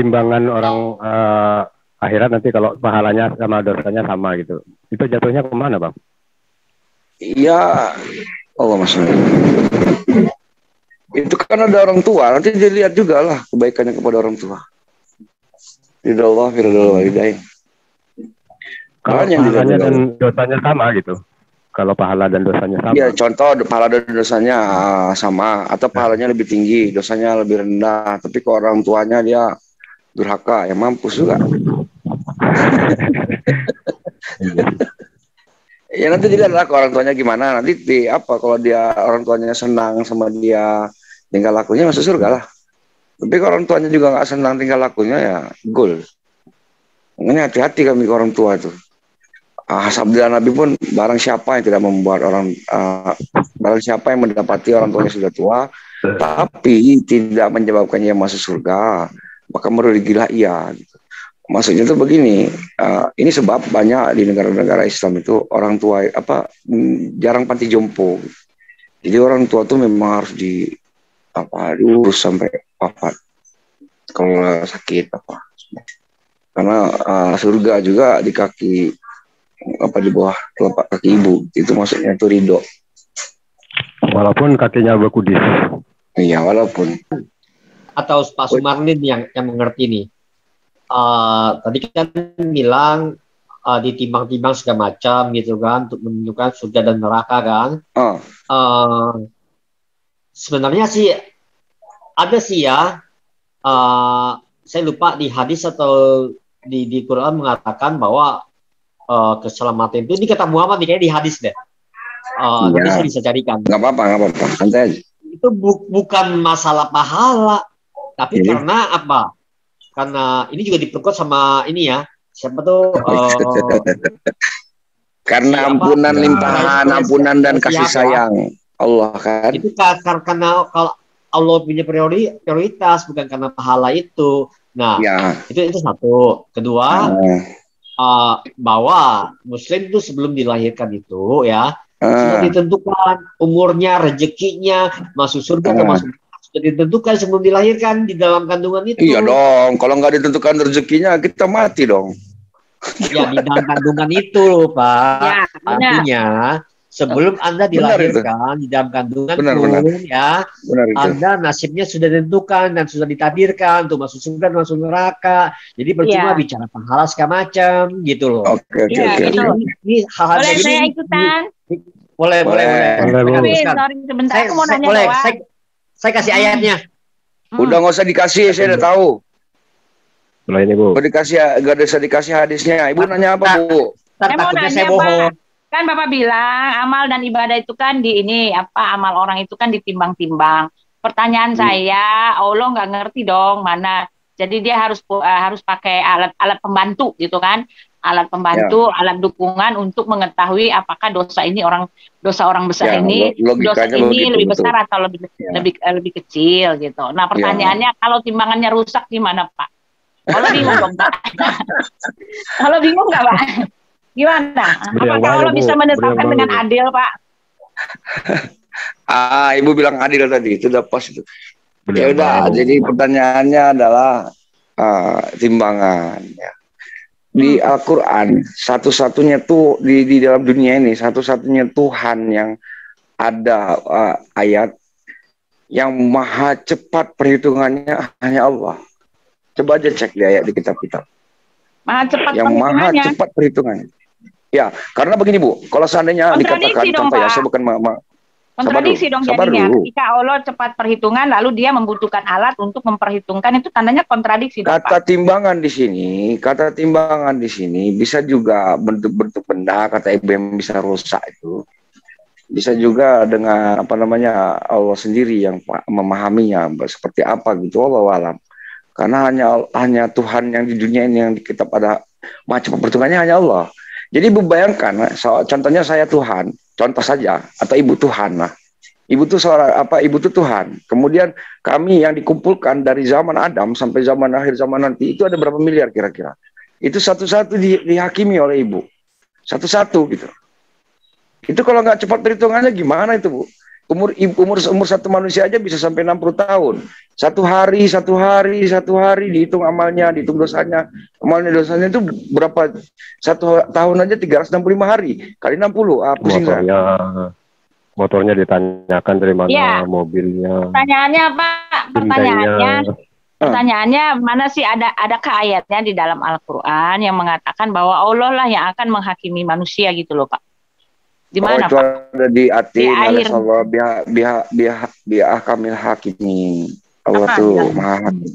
timbangan orang uh, akhirat nanti kalau pahalanya sama dosanya sama gitu. Itu jatuhnya ke mana bang? Iya, Allah masya Itu kan ada orang tua, nanti dilihat juga lah kebaikannya kepada orang tua. Tidak Allah, walidain. Kalau pahalanya dan dosanya sama gitu. Kalau pahala dan dosanya sama. Ya, contoh pahala dan dosanya ah, sama atau pahalanya lebih tinggi, dosanya lebih rendah. Tapi kalau orang tuanya dia durhaka, ya mampus juga. ya nanti dilihat lah orang tuanya gimana. Nanti di apa kalau dia orang tuanya senang sama dia tinggal lakunya masuk surga lah. Tapi kalau orang tuanya juga nggak senang tinggal lakunya ya gol. Ini hati-hati kami ke orang tua itu. Uh, sabda Nabi pun barang siapa yang tidak membuat orang uh, barang siapa yang mendapati orang tuanya sudah tua tapi tidak menyebabkannya masuk surga maka merugilah ia gitu. Maksudnya tuh begini, uh, ini sebab banyak di negara-negara Islam itu orang tua apa mm, jarang panti jompo. Jadi orang tua tuh memang harus di apa diurus sampai wafat kalau sakit apa. Karena uh, surga juga di kaki apa di bawah telapak kaki ibu itu maksudnya itu ridho. Walaupun kakinya berkudis. Iya walaupun. Atau Pak Sumarlin yang yang mengerti nih uh, tadi kan bilang uh, ditimbang-timbang segala macam gitu kan untuk menunjukkan surga dan neraka kan. Uh. Uh, sebenarnya sih ada sih ya. Uh, saya lupa di hadis atau di di Quran mengatakan bahwa uh, keselamatan itu ini kata Muhammad nih kayak di hadis deh. Uh, ya. saya bisa carikan. Gak apa-apa, gak apa-apa. Santai aja. Itu bu bukan masalah pahala, tapi Jadi. karena apa? karena ini juga diperkuat sama ini ya siapa tuh uh, karena ampunan limpahan ampunan dan kasih sayang Allah kan itu karena kalau Allah punya priori, prioritas bukan karena pahala itu nah ya. itu itu satu kedua uh. Uh, bahwa muslim itu sebelum dilahirkan itu ya uh. sudah ditentukan umurnya rezekinya masuk surga uh. atau masuk sudah ditentukan sebelum dilahirkan di dalam kandungan itu. Iya dong, kalau nggak ditentukan rezekinya kita mati dong. Ya di dalam kandungan itu, Pak. Ya, Artinya sebelum Anda dilahirkan di dalam kandungan benar, pun benar. ya, benar Anda nasibnya sudah ditentukan dan sudah ditakdirkan untuk masuk surga dan masuk neraka. Jadi percuma ya. bicara pahala segala macam gitu loh. Oke, oke, ya, oke. Ini hal-hal boleh ini, saya ikutan? boleh, boleh, boleh. boleh. boleh. Tapi, sorry sebentar, saya, aku mau nanya boleh, Saya, saya kasih ayatnya. Hmm. Udah nggak usah dikasih, saya udah tahu. Mulai ini bu. Gak dikasih, gak bisa dikasih hadisnya. Ibu nanya apa bu? Saya mau nanya saya bohong. Kan Bapak bilang amal dan ibadah itu kan di ini apa amal orang itu kan ditimbang-timbang. Pertanyaan hmm. saya, Allah nggak ngerti dong mana. Jadi dia harus uh, harus pakai alat-alat pembantu gitu kan alat pembantu, ya. alat dukungan untuk mengetahui apakah dosa ini orang dosa orang besar ya, ini dosa ini lebih besar betul. atau lebih ya. lebih uh, lebih kecil gitu. Nah ya. pertanyaannya ya. kalau timbangannya rusak gimana Pak? Kalau bingung dong Pak. kalau bingung nggak Pak? Gimana? Apakah Allah bisa menetapkan dengan adil Pak? ah, Ibu bilang adil tadi itu udah pas itu. Ya udah, jadi pertanyaannya adalah uh, timbangan. Ya di hmm. Al-Quran satu-satunya tuh di, di dalam dunia ini satu-satunya Tuhan yang ada uh, ayat yang maha cepat perhitungannya hanya Allah. Coba aja cek di ayat di kitab-kitab. Maha cepat yang maha cepat perhitungannya. Ya, karena begini Bu, kalau seandainya dikatakan contoh ya, saya bukan ma ma Kontradiksi dong sabar jadinya. Dulu. Ketika Allah cepat perhitungan lalu dia membutuhkan alat untuk memperhitungkan itu tandanya kontradiksi. Kata Pak. timbangan di sini, kata timbangan di sini bisa juga bentuk-bentuk benda kata yang bisa rusak itu. Bisa juga dengan apa namanya Allah sendiri yang memahaminya seperti apa gitu Allah alam. Karena hanya hanya Tuhan yang di dunia ini yang kita pada macam perhitungannya hanya Allah. Jadi bayangkan, contohnya saya Tuhan, Contoh saja atau ibu Tuhan lah. Ibu itu seorang apa? Ibu itu Tuhan. Kemudian kami yang dikumpulkan dari zaman Adam sampai zaman akhir zaman nanti itu ada berapa miliar kira-kira? Itu satu-satu di, dihakimi oleh ibu. Satu-satu gitu. Itu kalau nggak cepat perhitungannya gimana itu bu? Umur umur umur satu manusia aja bisa sampai 60 tahun. Satu hari, satu hari, satu hari dihitung amalnya, dihitung dosanya. Amalnya dosanya itu berapa? Satu tahun aja 365 hari kali 60. Ah, pusing. Motornya, motornya ditanyakan dari mana, Ya. mobilnya, Pertanyaannya Pak, pertanyaannya bintangnya. Pertanyaannya mana sih ada adakah ayatnya di dalam Al-Qur'an yang mengatakan bahwa Allah lah yang akan menghakimi manusia gitu loh, Pak. Di Oh, mana, itu Pak? ada di hati Di. Allah biha biha biha biha kamil hakimi. Allah Apa? tuh maha hakim.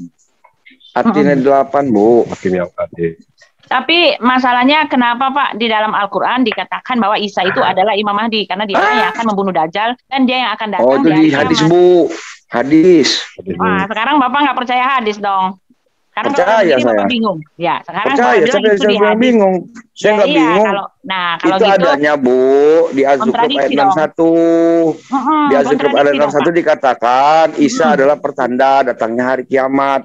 Hatinya delapan bu. Hakim yang tadi. Tapi masalahnya kenapa Pak di dalam Al-Qur'an dikatakan bahwa Isa itu adalah Imam Mahdi karena dia yang akan membunuh Dajjal dan dia yang akan datang Oh itu di hadis bu. Hadis. Hadis Wah, sekarang Bapak nggak percaya hadis dong. Sekarang Percaya sendiri saya. Bingung. Ya, sekarang Percaya, Bapak bilang saya, itu saya bingung. Saya Ya, nggak iya, bingung. Kalau, nah, kalau itu gitu, adanya bu di Kontradiksi ayat dong. 61. mm-mm, Di Az-Zukhruf ayat kontradiksi dong, 61 Pak. dikatakan Isa Hmm. adalah pertanda datangnya hari kiamat.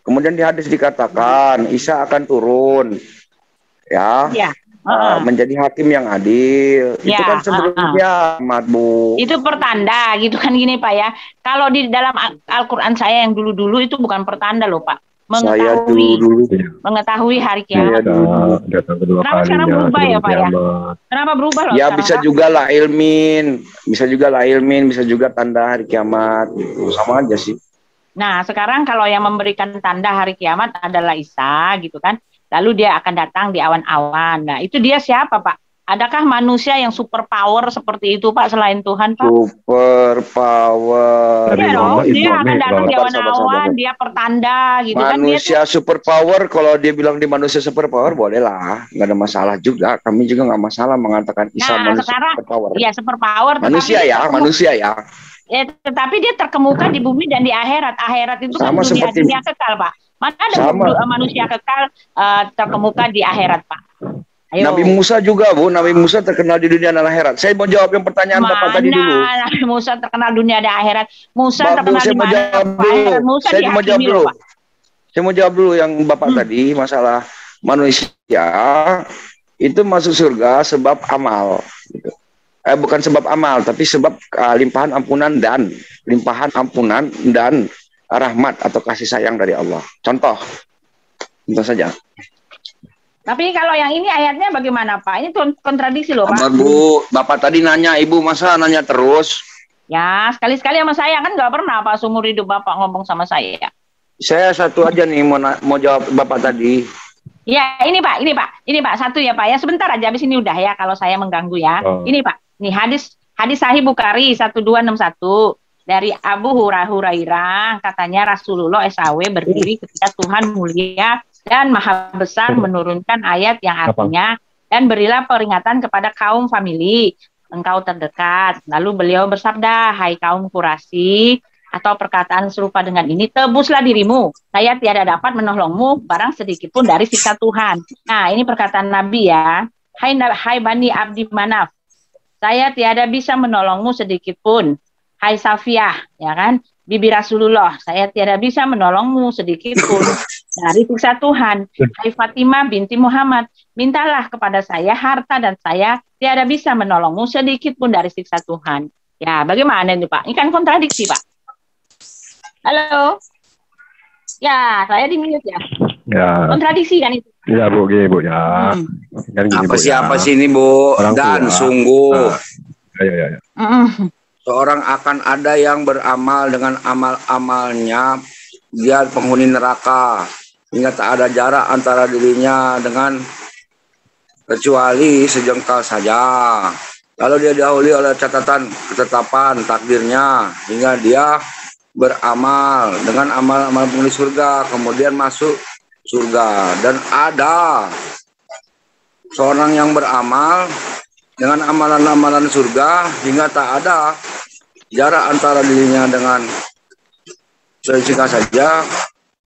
Kemudian di hadis dikatakan Isa akan turun. Ya. Iya. Uh, heeh. menjadi hakim yang adil. itu Ya, kan sebelum uh-uh. kiamat, Bu. Itu pertanda gitu kan gini Pak ya. Kalau di dalam Al- Al-Qur'an saya yang dulu-dulu itu bukan pertanda loh Pak. Saya Mengetahui dulu Iya. mengetahui hari Iya, kiamat. Datang kedua Kenapa sekarang kalinya berubah ya, Pak, ya? kiamat. Kenapa berubah loh Ya bisa juga lah ilmin, bisa juga lah ilmin, bisa juga tanda hari kiamat gitu. Sama aja sih. Nah, sekarang kalau yang memberikan tanda hari kiamat adalah Isa gitu kan. Lalu dia akan datang di awan-awan. Nah, itu dia siapa, Pak? Adakah manusia yang super power seperti itu, Pak, selain Tuhan, Pak? Super power. Iya dong, dia akan datang di awan-awan, dia pertanda gitu kan. Dia Manusia super power, kalau dia bilang di manusia super power, boleh lah. Nggak ada masalah juga. Kami juga nggak masalah mengatakan Isa Nah, manusia sekarang- super power. Iya, super power. Manusia ya, terkemuka- manusia ya. Ya, tetapi dia terkemuka di bumi dan di akhirat. Akhirat itu kan Sama dunia, seperti- dunia kekal, Pak. Mana ada Sama. du- manusia kekal eh, terkemuka di akhirat, Pak? Ayo. Nabi Musa juga, Bu. Nabi Musa terkenal di dunia dan akhirat. Saya mau jawab yang pertanyaan Bapak tadi dulu. Mana Nabi Musa terkenal dunia dan akhirat? Musa Bu, terkenal saya di mau mana? jawab dulu. Musa Saya mau jawab dulu. Pak. Saya mau jawab dulu yang Bapak Hmm. tadi masalah manusia itu masuk surga sebab amal. Gitu. Eh, bukan sebab amal, tapi sebab uh, limpahan ampunan dan limpahan ampunan dan rahmat atau kasih sayang dari Allah. Contoh, contoh saja. Tapi kalau yang ini ayatnya bagaimana, Pak? Ini kon- kontradiksi loh, Pak. Sabar Bu, Bapak tadi nanya, Ibu masa nanya terus? Ya, sekali-sekali sama saya kan nggak pernah Pak seumur hidup Bapak ngomong sama saya. Saya satu aja nih mau na- mau jawab Bapak tadi. Ya, ini Pak, ini Pak, ini Pak satu ya Pak ya. Sebentar aja, habis ini udah ya kalau saya mengganggu ya. Oh. Ini Pak, nih hadis hadis Sahih Bukhari 1261 dari Abu Hura- Hurairah katanya Rasulullah SAW berdiri ketika Tuhan mulia dan maha besar menurunkan ayat yang artinya dan berilah peringatan kepada kaum famili engkau terdekat. Lalu beliau bersabda, hai kaum kurasi, atau perkataan serupa dengan ini, tebuslah dirimu. Saya tiada dapat menolongmu barang sedikit pun dari siksa Tuhan. Nah, ini perkataan Nabi ya. Hai, hai Bani Abdi Manaf, saya tiada bisa menolongmu sedikit pun. Hai Safiyah, ya kan? Bibi Rasulullah, saya tiada bisa menolongmu sedikit pun dari siksa Tuhan. Hai Fatimah binti Muhammad, mintalah kepada saya harta dan saya tiada bisa menolongmu sedikit pun dari siksa Tuhan. Ya, bagaimana ini Pak? Ini kan kontradiksi Pak. Halo. Ya, saya di mute ya. Ya, Kontradiksi kan itu. ya Bu, gini Bu ya. Hmm. Kan gini, Apa Bu, sih ya. apa sih ini Bu? Orang Dan tua. sungguh Nah. Ya, ya, ya, ya. Mm-mm. seorang akan ada yang beramal dengan amal-amalnya dia penghuni neraka hingga tak ada jarak antara dirinya dengan kecuali sejengkal saja. Lalu dia dahului oleh catatan ketetapan takdirnya hingga dia beramal dengan amal-amal penghuni surga kemudian masuk surga dan ada seorang yang beramal dengan amalan-amalan surga hingga tak ada jarak antara dirinya dengan sejengkal saja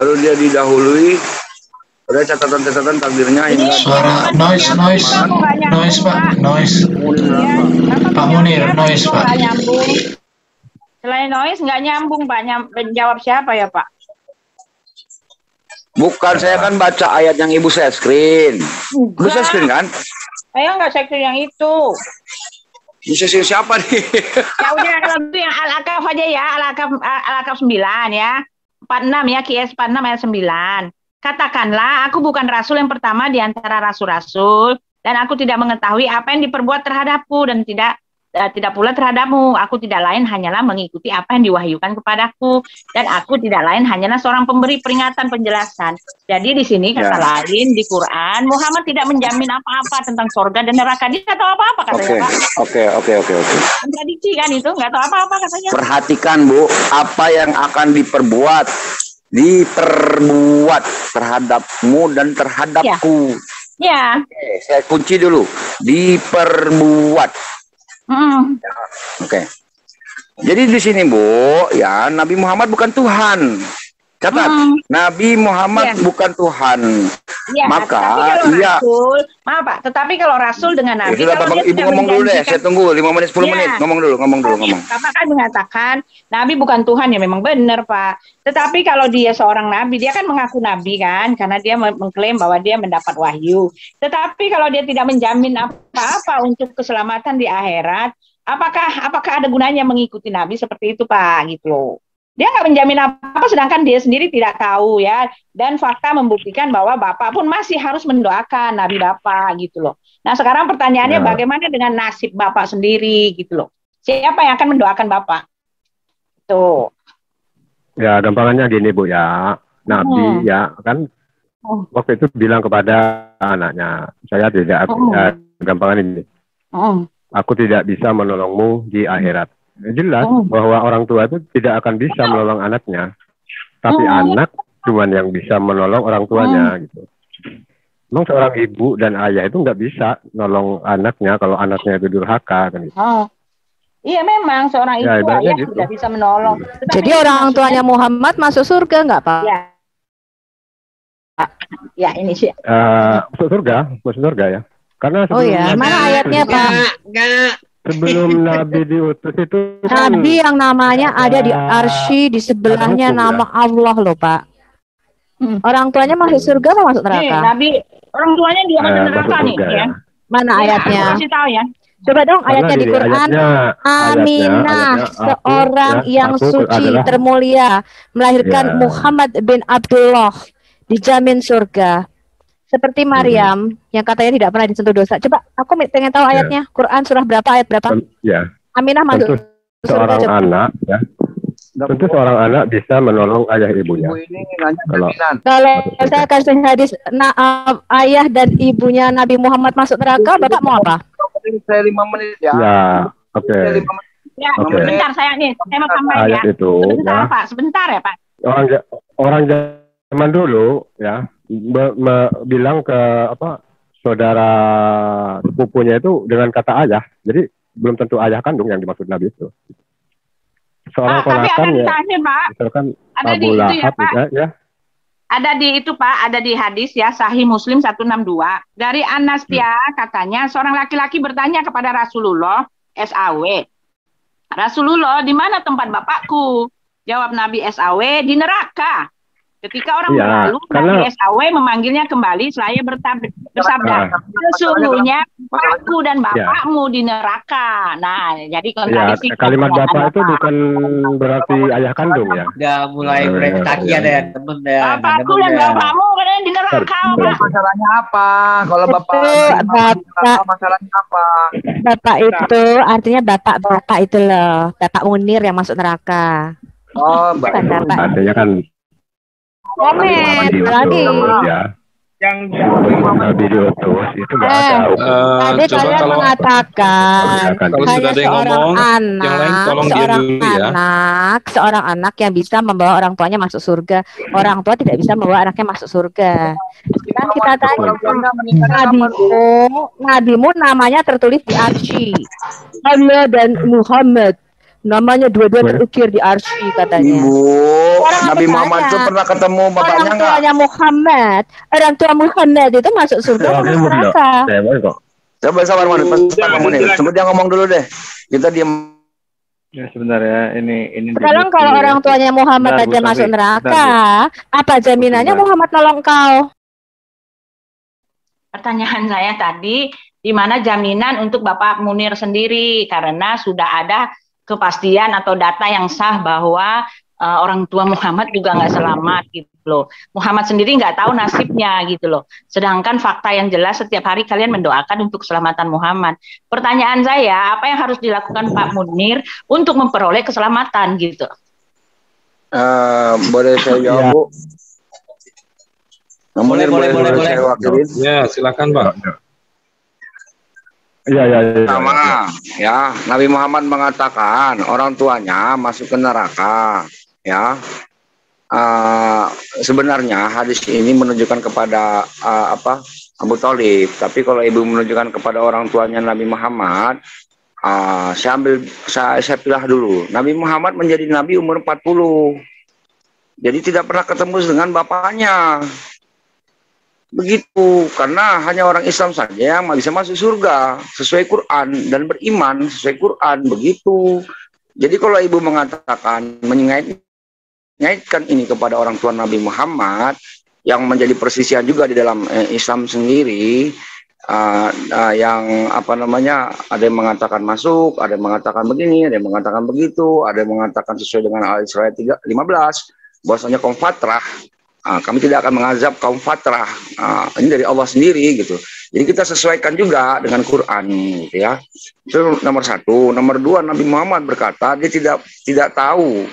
lalu dia didahului oleh catatan-catatan takdirnya hingga Suara noise, noise, noise pak, noise. Iya, Pak Munir, noise, Pak. nyambung. Selain noise nggak nyambung Pak. Nyam, jawab siapa ya Pak? bukan saya kan baca ayat yang ibu saya screen ibu saya screen kan Saya nggak sektor yang itu. Musisi siapa nih? Ya udah kalau itu yang Al-Akaf aja ya, Al-Akaf Al-Akaf 9 ya. 46 ya, QS 46 ayat 9. Katakanlah, aku bukan rasul yang pertama di antara rasul-rasul dan aku tidak mengetahui apa yang diperbuat terhadapku dan tidak tidak pula terhadapmu. Aku tidak lain hanyalah mengikuti apa yang diwahyukan kepadaku dan aku tidak lain hanyalah seorang pemberi peringatan penjelasan. Jadi di sini kata Ya. lain di Quran Muhammad tidak menjamin apa-apa tentang surga dan neraka. Dia tahu apa-apa katanya oke, oke, oke, oke. Kontradiksi kan itu nggak tahu apa-apa katanya. Perhatikan Bu, apa yang akan diperbuat, diperbuat terhadapmu dan terhadapku. Ya. Oke, saya kunci dulu. Diperbuat. Hmm. Oke. Jadi di sini Bu, ya Nabi Muhammad bukan Tuhan. Catat, Hmm. Nabi Muhammad Iya. bukan Tuhan. Ya, Maka, kalau iya. rasul, maaf Pak, tetapi kalau rasul dengan Ya, nabi sudah kalau Bapak dia Ibu ngomong dulu deh. menjanjikan- Saya tunggu 5 menit 10 Iya. menit. Ngomong dulu, ngomong dulu, ngomong. Bapak kan mengatakan nabi bukan Tuhan ya memang benar Pak. Tetapi kalau dia seorang nabi, dia kan mengaku nabi kan karena dia meng- mengklaim bahwa dia mendapat wahyu. Tetapi kalau dia tidak menjamin apa-apa untuk keselamatan di akhirat, apakah apakah ada gunanya mengikuti nabi seperti itu Pak gitu loh. Dia nggak menjamin apa-apa sedangkan dia sendiri tidak tahu ya dan fakta membuktikan bahwa Bapak pun masih harus mendoakan nabi Bapak gitu loh. Nah, sekarang pertanyaannya Ya. bagaimana dengan nasib Bapak sendiri gitu loh. Siapa yang akan mendoakan Bapak? Tuh. Ya, gampangannya gini Bu ya. Nabi Hmm. ya kan Oh. waktu itu bilang kepada anaknya, saya tidak Oh. ya, gampangan ini. Hmm. Aku tidak bisa menolongmu di akhirat. Jelas Oh. bahwa orang tua itu tidak akan bisa menolong anaknya. Tapi Oh. anak cuman yang bisa menolong orang tuanya gitu. Memang seorang ibu dan ayah itu nggak bisa nolong anaknya kalau anaknya itu durhaka kan gitu. Oh. Iya memang seorang ibu Ya, ayah gitu. tidak bisa menolong. Tetapi Jadi orang maksudnya- tuanya Muhammad masuk surga nggak Pak? Ya. Ya ini sih. Eh, masuk surga, masuk surga ya. Karena Oh ya, mana Nabi ayatnya Pak? Sebelum Nabi diutus itu kan Nabi yang namanya ada di arsy di sebelahnya hukum, nama Allah loh Pak. Hmm. Orang tuanya masuk surga apa masuk Nih, neraka? Nabi orang tuanya dia eh, masuk masuk neraka nih ya. ya. Mana Ya, ayatnya? kasih tahu ya. Coba dong Karena ayatnya di Quran. ayatnya- ayatnya- Aminah, ayatnya aku, seorang ya, yang aku suci, adalah- termulia, melahirkan Ya. Muhammad bin Abdullah, dijamin surga. Seperti Hmm. Maryam yang katanya tidak pernah disentuh dosa. Coba aku pengen tahu Ya. ayatnya. Quran surah berapa ayat berapa? ya. Aminah masuk seorang coba. anak ya. Tentu seorang anak bisa menolong ayah ibunya. ini nanya Kalau- saya kasih hadis na- uh, ayah dan ibunya Nabi Muhammad masuk neraka, Bapak mau apa? Saya 5 menit ya. Ya, oke. Saya lima menit. Ya, Oke. sebentar saya nih, saya mau tambahin ya. Ayat itu Sebentar ya. Pak, sebentar ya Pak. Orang orang zaman dulu ya me- me- bilang ke apa saudara sepupunya itu dengan kata ayah. Jadi belum tentu ayah kandung yang dimaksud Nabi itu. Seorang ada ponakan di ya, Pak. misalkan Ada di itu ya Pak. ya, ya. Ada di itu Pak, ada di hadis ya Sahih Muslim 162. Dari Anastia katanya seorang laki-laki bertanya kepada Rasulullah SAW. Rasulullah, di mana tempat bapakku? Jawab Nabi SAW, di neraka. Ketika orang Iya, berlalu, karena- Nabi SAW memanggilnya kembali bertab- bersabda, Nah. sesungguhnya bapakku dan Iya. bapakmu di neraka. Nah, jadi Ya, kontradiksi. kalimat bapak itu bukan berarti ayah kandung ya. Udah mulai Oh, iya, iya. ada ya temen ya. Bapakku dan ya. bapakmu katanya di neraka. Masalahnya apa? Kalau Bapak Bapak apa masalahnya apa? Bapak itu artinya bapak-bapak itu loh, Bapak Munir yang masuk neraka. Oh. Bapak. Artinya kan Komen lagi. ya. Nabi diutus itu nggak ada Eh, hukum. Eh, Tadi coba kalau mengatakan Kalau sudah hanya ada yang seorang ngomong, anak, yang lain tolong diam seorang dulu ya. anak, seorang anak yang bisa membawa orang tuanya masuk surga. Orang tua tidak bisa membawa anaknya masuk surga. Kan kita tanya, nabimu, nabimu namanya tertulis di arsy. Allah dan Muhammad. Namanya dua-dua terukir di arsy katanya. Ibu, Orang Nabi Muhammad itu pernah ketemu bapaknya Orang tuanya Muhammad, orang tua Muhammad itu masuk surga masuk belum. neraka? Coba sabar Munir, sebentar Pak Munir. Sebut dia ngomong dulu deh. Kita diam. Ya sebentar ya, ini ini. Sekarang dulu kalau ya. orang tuanya Muhammad Bentar, aja masuk neraka, Bentar, apa jaminannya Bentar. Muhammad nolong kau? Pertanyaan saya tadi, di mana jaminan untuk Bapak Munir sendiri karena sudah ada kepastian atau data yang sah bahwa uh, orang tua Muhammad juga nggak selamat gitu loh. Muhammad sendiri nggak tahu nasibnya gitu loh. Sedangkan fakta yang jelas setiap hari kalian mendoakan untuk keselamatan Muhammad. Pertanyaan saya, apa yang harus dilakukan Pak Munir untuk memperoleh keselamatan gitu? Uh, boleh saya jawab, ya. Bu? Boleh, boleh, boleh, boleh. boleh. Ya, silakan, Pak. Iya, iya, iya. Pertama, ya, Nabi Muhammad mengatakan orang tuanya masuk ke neraka, ya. Uh, sebenarnya hadis ini menunjukkan kepada uh, apa Abu Talib, tapi kalau ibu menunjukkan kepada orang tuanya Nabi Muhammad, uh, saya ambil saya, saya pilih dulu. Nabi Muhammad menjadi nabi umur 40. Jadi tidak pernah ketemu dengan bapaknya. Begitu, karena hanya orang Islam saja yang bisa masuk surga sesuai Quran dan beriman sesuai Quran, begitu. Jadi kalau ibu mengatakan mengaitkan ini kepada orang tua Nabi Muhammad yang menjadi persisian juga di dalam eh, Islam sendiri, uh, uh, yang apa namanya ada yang mengatakan masuk, ada yang mengatakan begini, ada yang mengatakan begitu, ada yang mengatakan sesuai dengan Al-Isra 15 bahwasanya kaum fatrah Uh, kami tidak akan mengazab kaum fatrah. Uh, ini dari Allah sendiri gitu. Jadi kita sesuaikan juga dengan Quran gitu ya. Itu nomor satu. Nomor dua Nabi Muhammad berkata dia tidak tidak tahu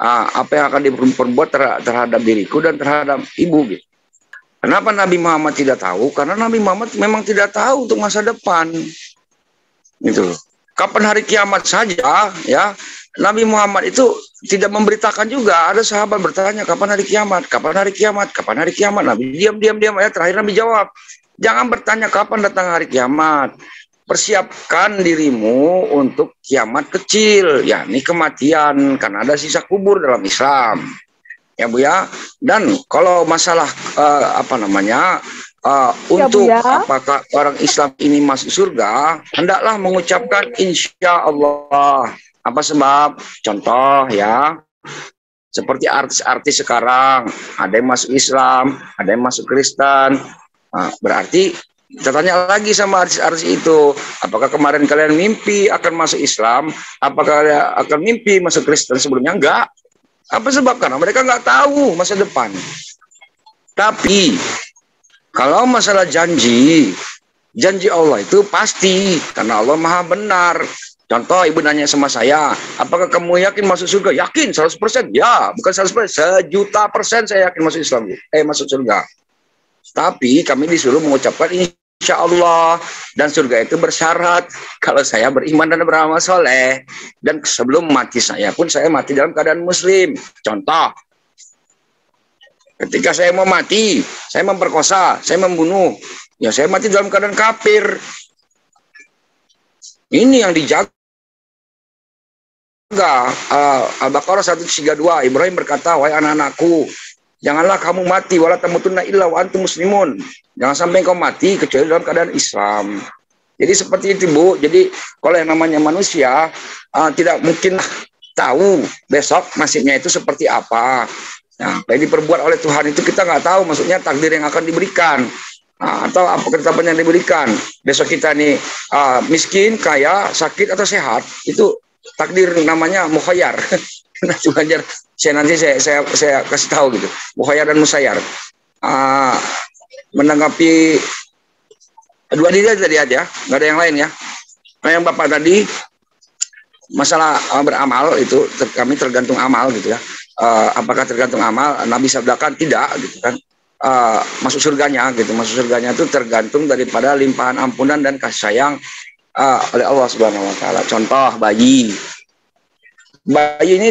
uh, apa yang akan diperbuat terhadap diriku dan terhadap ibu gitu. Kenapa Nabi Muhammad tidak tahu? Karena Nabi Muhammad memang tidak tahu untuk masa depan. Gitu. Kapan hari kiamat saja ya Nabi Muhammad itu tidak memberitakan juga. Ada sahabat bertanya, kapan hari kiamat? Kapan hari kiamat? Kapan hari kiamat? Nabi diam, diam, diam. Ya, terakhir Nabi jawab, jangan bertanya kapan datang hari kiamat. Persiapkan dirimu untuk kiamat kecil, yakni kematian, karena ada sisa kubur dalam Islam. Ya Bu ya. Dan kalau masalah uh, apa namanya uh, ya, untuk ya. apakah orang Islam ini masuk surga, hendaklah mengucapkan insya Allah apa sebab? Contoh ya, seperti artis-artis sekarang, ada yang masuk Islam, ada yang masuk Kristen. Nah, berarti kita tanya lagi sama artis-artis itu, apakah kemarin kalian mimpi akan masuk Islam? Apakah kalian akan mimpi masuk Kristen sebelumnya? Enggak. Apa sebab? Karena mereka nggak tahu masa depan. Tapi kalau masalah janji, janji Allah itu pasti karena Allah maha benar. Contoh ibu nanya sama saya, apakah kamu yakin masuk surga? Yakin 100%. Ya, bukan 100%, sejuta persen saya yakin masuk Islam. Eh, masuk surga. Tapi kami disuruh mengucapkan insya Allah. Dan surga itu bersyarat kalau saya beriman dan beramal soleh. Dan sebelum mati saya pun saya mati dalam keadaan muslim. Contoh, ketika saya mau mati, saya memperkosa, saya membunuh. Ya saya mati dalam keadaan kafir. Ini yang dijaga Enggak, uh, Al-Baqarah 132, Ibrahim berkata, wahai anak-anakku, janganlah kamu mati, wala tamutunna illa wa antum muslimun. Jangan sampai kau mati kecuali dalam keadaan Islam. Jadi seperti itu Bu. Jadi kalau yang namanya manusia uh, tidak mungkin tahu besok nasibnya itu seperti apa. Nah, yang diperbuat oleh Tuhan itu kita nggak tahu. Maksudnya takdir yang akan diberikan. Nah, atau apa ketetapan yang diberikan. Besok kita nih uh, miskin, kaya, sakit atau sehat. Itu takdir namanya mukhayar. nah, ajar saya nanti saya, saya saya kasih tahu gitu. Mukhayar dan musayar. Uh, menanggapi dua diri tadi aja, nggak ada yang lain ya. Nah, yang Bapak tadi masalah beramal itu ter, kami tergantung amal gitu ya. Uh, apakah tergantung amal? Nabi sabdakan tidak gitu kan. Uh, masuk surganya gitu masuk surganya itu tergantung daripada limpahan ampunan dan kasih sayang uh, oleh Allah Subhanahu wa taala. Contoh bayi. Bayi ini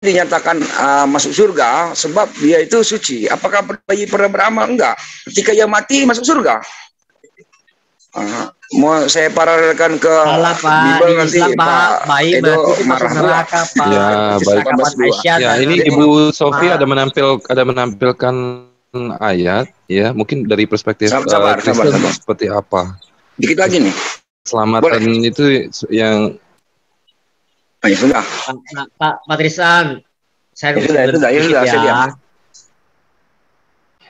dinyatakan uh, masuk surga sebab dia itu suci. Apakah bayi pernah beramal? Enggak. Ketika ia mati masuk surga. Uh, mau saya paralelkan ke Alah, Pak. Bible nanti Islam, Pak, bayi Edo marah neraka, Pak. Ya, baik. Aisyah, ya, ini Ibu Sofi ada menampil ada menampilkan ayat ya, mungkin dari perspektif sabar, sabar, uh, sabar, sabar. seperti apa. Dikit lagi nih. Selamatan Boleh. itu yang oh, ya sudah. Pak, Pak, saya ya sudah, ya sudah, ya sudah, ya.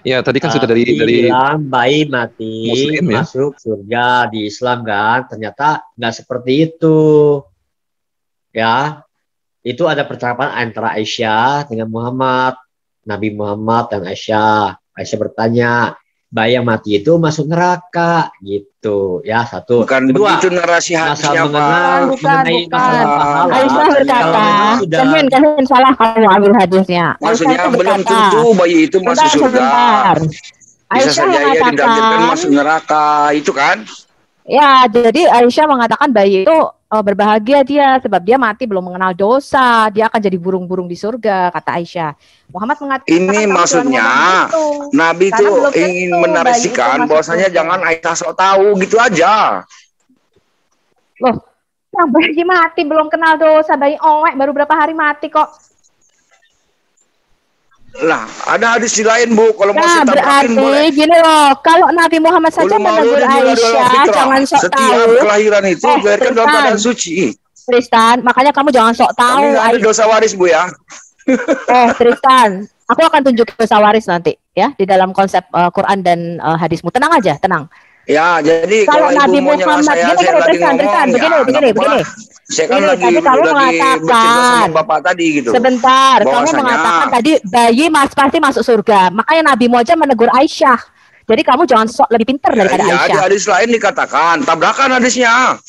Ya, tadi kan uh, sudah dari dari bilang bayi mati Muslim, ya? masuk surga di Islam kan. Ternyata nggak seperti itu. Ya. Itu ada percakapan antara Aisyah dengan Muhammad, Nabi Muhammad dan Aisyah. Aisyah bertanya, bayi yang mati itu masuk neraka gitu. Ya satu. Bukan kedua begitu narasi hadisnya bukan bukan bukan. Aisyah berkata jangan jangan salah kamu ambil hadisnya. Maksudnya belum tentu bayi itu masuk surga. bisa saja ia masuk neraka itu kan? Ya jadi Aisyah mengatakan bayi itu oh, berbahagia dia sebab dia mati belum mengenal dosa, dia akan jadi burung-burung di surga kata Aisyah. Muhammad mengatakan ini maksudnya itu. Nabi itu ingin menarasikan bahwasanya jangan Aisyah sok tahu gitu aja. Loh, yang bayi mati belum kenal dosa, bayi owek baru berapa hari mati kok. Lah, ada hadis di lain, Bu. Kalau nah, mau berarti boleh. gini loh, kalau Nabi Muhammad saja menegur Aisyah, jangan sok Setiap tahu. Setiap kelahiran itu eh, dilahirkan dalam keadaan suci. Tristan, makanya kamu jangan sok tahu. Kami ada dosa waris, Bu ya. eh, Tristan, aku akan tunjuk dosa waris nanti ya di dalam konsep uh, Quran dan uh, hadismu. Tenang aja, tenang. Ya, jadi kalau, kalau Nabi Muhammad saya, gini, saya Tristan, Tristan, ya, begini, begini, begini. Saya kan lagi tadi kamu mengatakan Bapak tadi gitu. Sebentar, kamu mengatakan tadi bayi mas pasti masuk surga. Makanya Nabi Moja menegur Aisyah. Jadi kamu jangan sok lebih pintar daripada ya, Aisyah. Ada hadis lain dikatakan tabrakan hadisnya.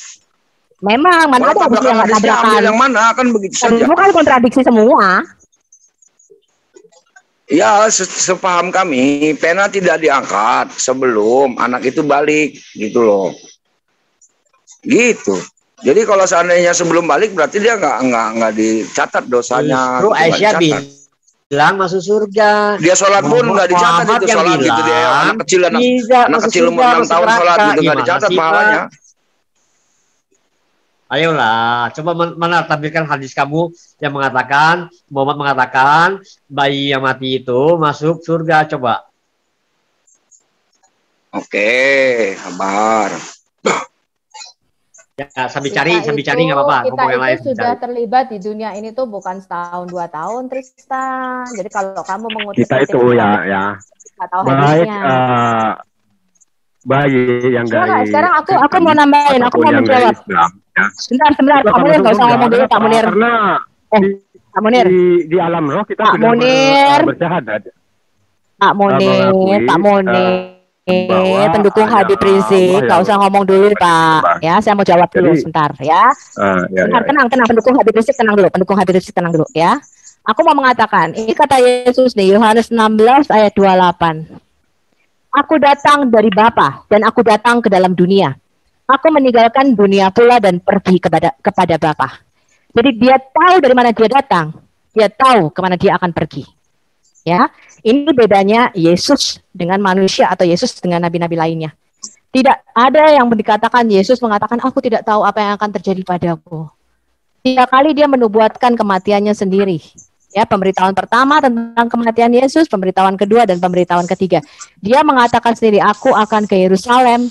Memang mana ada hadis yang tabrakan. Yang mana kan begitu saja. Itu kan kontradiksi semua. Ya, sepaham kami, pena tidak diangkat sebelum anak itu balik, gitu loh. Gitu. Jadi kalau seandainya sebelum balik berarti dia nggak nggak nggak dicatat dosanya. Justru Aisyah bilang masuk surga. Dia sholat pun nggak dicatat itu sholat gitu dia anak kecil anak, anak kecil umur enam tahun sholat gitu nggak dicatat pahalanya. Ayolah, coba mana tampilkan hadis kamu yang mengatakan Muhammad mengatakan bayi yang mati itu masuk surga. Coba. Oke, kabar. Ya, sambil cari, kita sambil cari nggak apa-apa. Kita itu lain, sudah cari. terlibat di dunia ini tuh bukan setahun dua tahun, Tristan. Jadi kalau kamu mengutip kita itu ya, ya. Tahu baik, uh, bayi yang dari sekarang aku aku mau nambahin, aku mau menjawab. Ya. Sebentar, sebentar, Pak Munir nggak usah ngomong dulu, Pak Munir. Karena eh, Pak Munir. Di, di alam roh kita Pak sudah Munir. bersyahadat. Pak Munir, Pak Munir. Uh, bahwa pendukung Habib Rizik, nggak usah ngomong dulu Pak. Ya, saya mau jawab dulu Jadi, sebentar ya. Uh, ya, Bentar, ya, tenang, tenang. Pendukung Habib Rizik tenang dulu. Pendukung Habib Rizik tenang dulu ya. Aku mau mengatakan, ini kata Yesus nih, Yohanes 16 ayat 28. Aku datang dari Bapa dan aku datang ke dalam dunia. Aku meninggalkan dunia pula dan pergi kepada kepada Bapa. Jadi dia tahu dari mana dia datang, dia tahu ke mana dia akan pergi. Ya, ini bedanya Yesus dengan manusia atau Yesus dengan nabi-nabi lainnya. Tidak ada yang dikatakan Yesus mengatakan aku tidak tahu apa yang akan terjadi padaku. Tiga kali dia menubuatkan kematiannya sendiri. Ya, pemberitahuan pertama tentang kematian Yesus, pemberitahuan kedua dan pemberitahuan ketiga. Dia mengatakan sendiri, aku akan ke Yerusalem,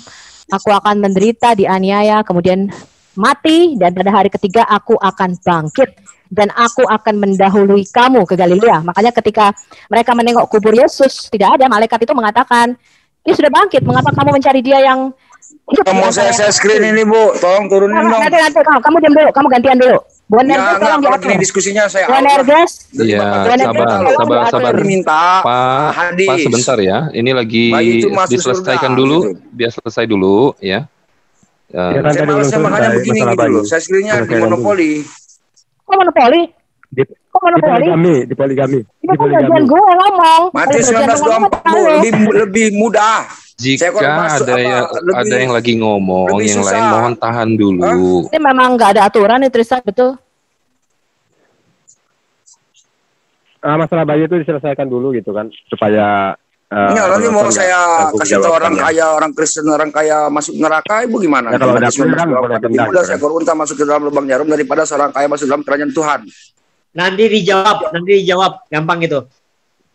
aku akan menderita, dianiaya, kemudian mati dan pada hari ketiga aku akan bangkit dan aku akan mendahului kamu ke Galilea. Makanya ketika mereka menengok kubur Yesus, tidak ada malaikat itu mengatakan, dia sudah bangkit, mengapa kamu mencari dia yang Kamu saya, saya screen ini Bu, tolong turunin nah, dong. Nanti, nanti, kamu, kamu diam dulu, kamu gantian dulu. Bu ya, Nerges tolong diatur. Ini diskusinya saya Bu Nerges. Iya, sabar, sabar, sabar. Minta Pak, Pak sebentar ya. Ini lagi diselesaikan dulu, gitu. biar selesai dulu ya. Ya, ya saya malasnya makanya begini gitu loh. Saya screennya di monopoli. Kok monopoli? Di, Kok monopoli? Di poligami, di poligami. Ini kan gue ngomong. Mati 1924 lebih lebih mudah. Jika masuk, ada yang lebih, ada yang lagi ngomong, yang lain mohon tahan dulu. Hah? Ini memang nggak ada aturan nih Tristan betul. Uh, masalah bayi itu diselesaikan dulu gitu kan supaya Uh, Enggak, nanti mau saya kasih tahu orang kaya, orang Kristen, orang kaya masuk neraka, ibu gimana? Ya, kalau ada kan boleh dendam. saya korunta masuk ke dalam lubang jarum daripada seorang kaya masuk dalam kerajaan Tuhan. Nanti dijawab, nanti dijawab, gampang itu.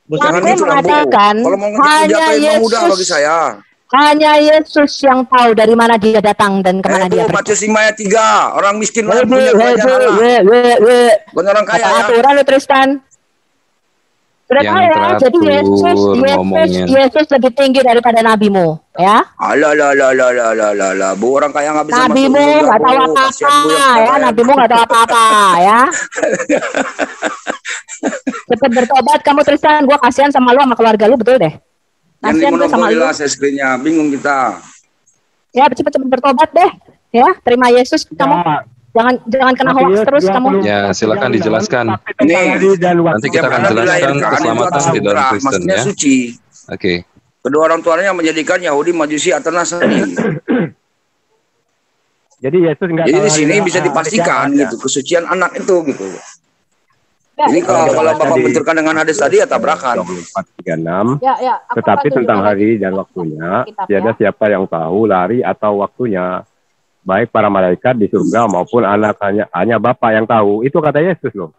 Bukan itu mengatakan kalau mau hanya Yesus mudah bagi saya. Hanya Yesus yang tahu dari mana dia datang dan ke mana eh, dia pergi. Matius 5 ayat 3, orang miskin lah punya kerajaan Allah. Bukan orang kaya ya. Aturan lu Tristan. Udah yang tahu ya, jadi Yesus, Yesus. Yesus lebih tinggi daripada nabimu, ya. Alah, lah, lah, lah, lah, lah, lah, lah. Bu, orang kaya nggak bisa Nabimu masuk surga, nggak tahu apa-apa, ya. Nabimu nggak tahu apa-apa, ya. Cepet bertobat kamu Tristan, gua kasihan sama lu sama keluarga lu betul deh. Yang Kasihan gue sama lu. Bingung kita. Ya cepet-cepet bertobat deh, ya. Terima Yesus, kamu Ya, jangan jangan kena hoax terus 20. kamu. Ya, silakan dijelaskan. Waktu. nanti kita akan jelaskan keselamatan di dalam Kristen ya. suci. Oke. Kedua orang tuanya menjadikan Yahudi, Majusi, atau Nasrani. Jadi Yesus nggak Jadi di sini bisa dipastikan ya. gitu kesucian anak itu gitu. Ya, Jadi kalau, Kalau Bapak benturkan dengan hadis tadi ya tabrakan. 2436 ya, ya. tetapi tentang hari dan waktunya tiada ya. siapa yang tahu lari atau waktunya baik para malaikat di surga maupun anak hanya hanya Bapa yang tahu itu kata Yesus loh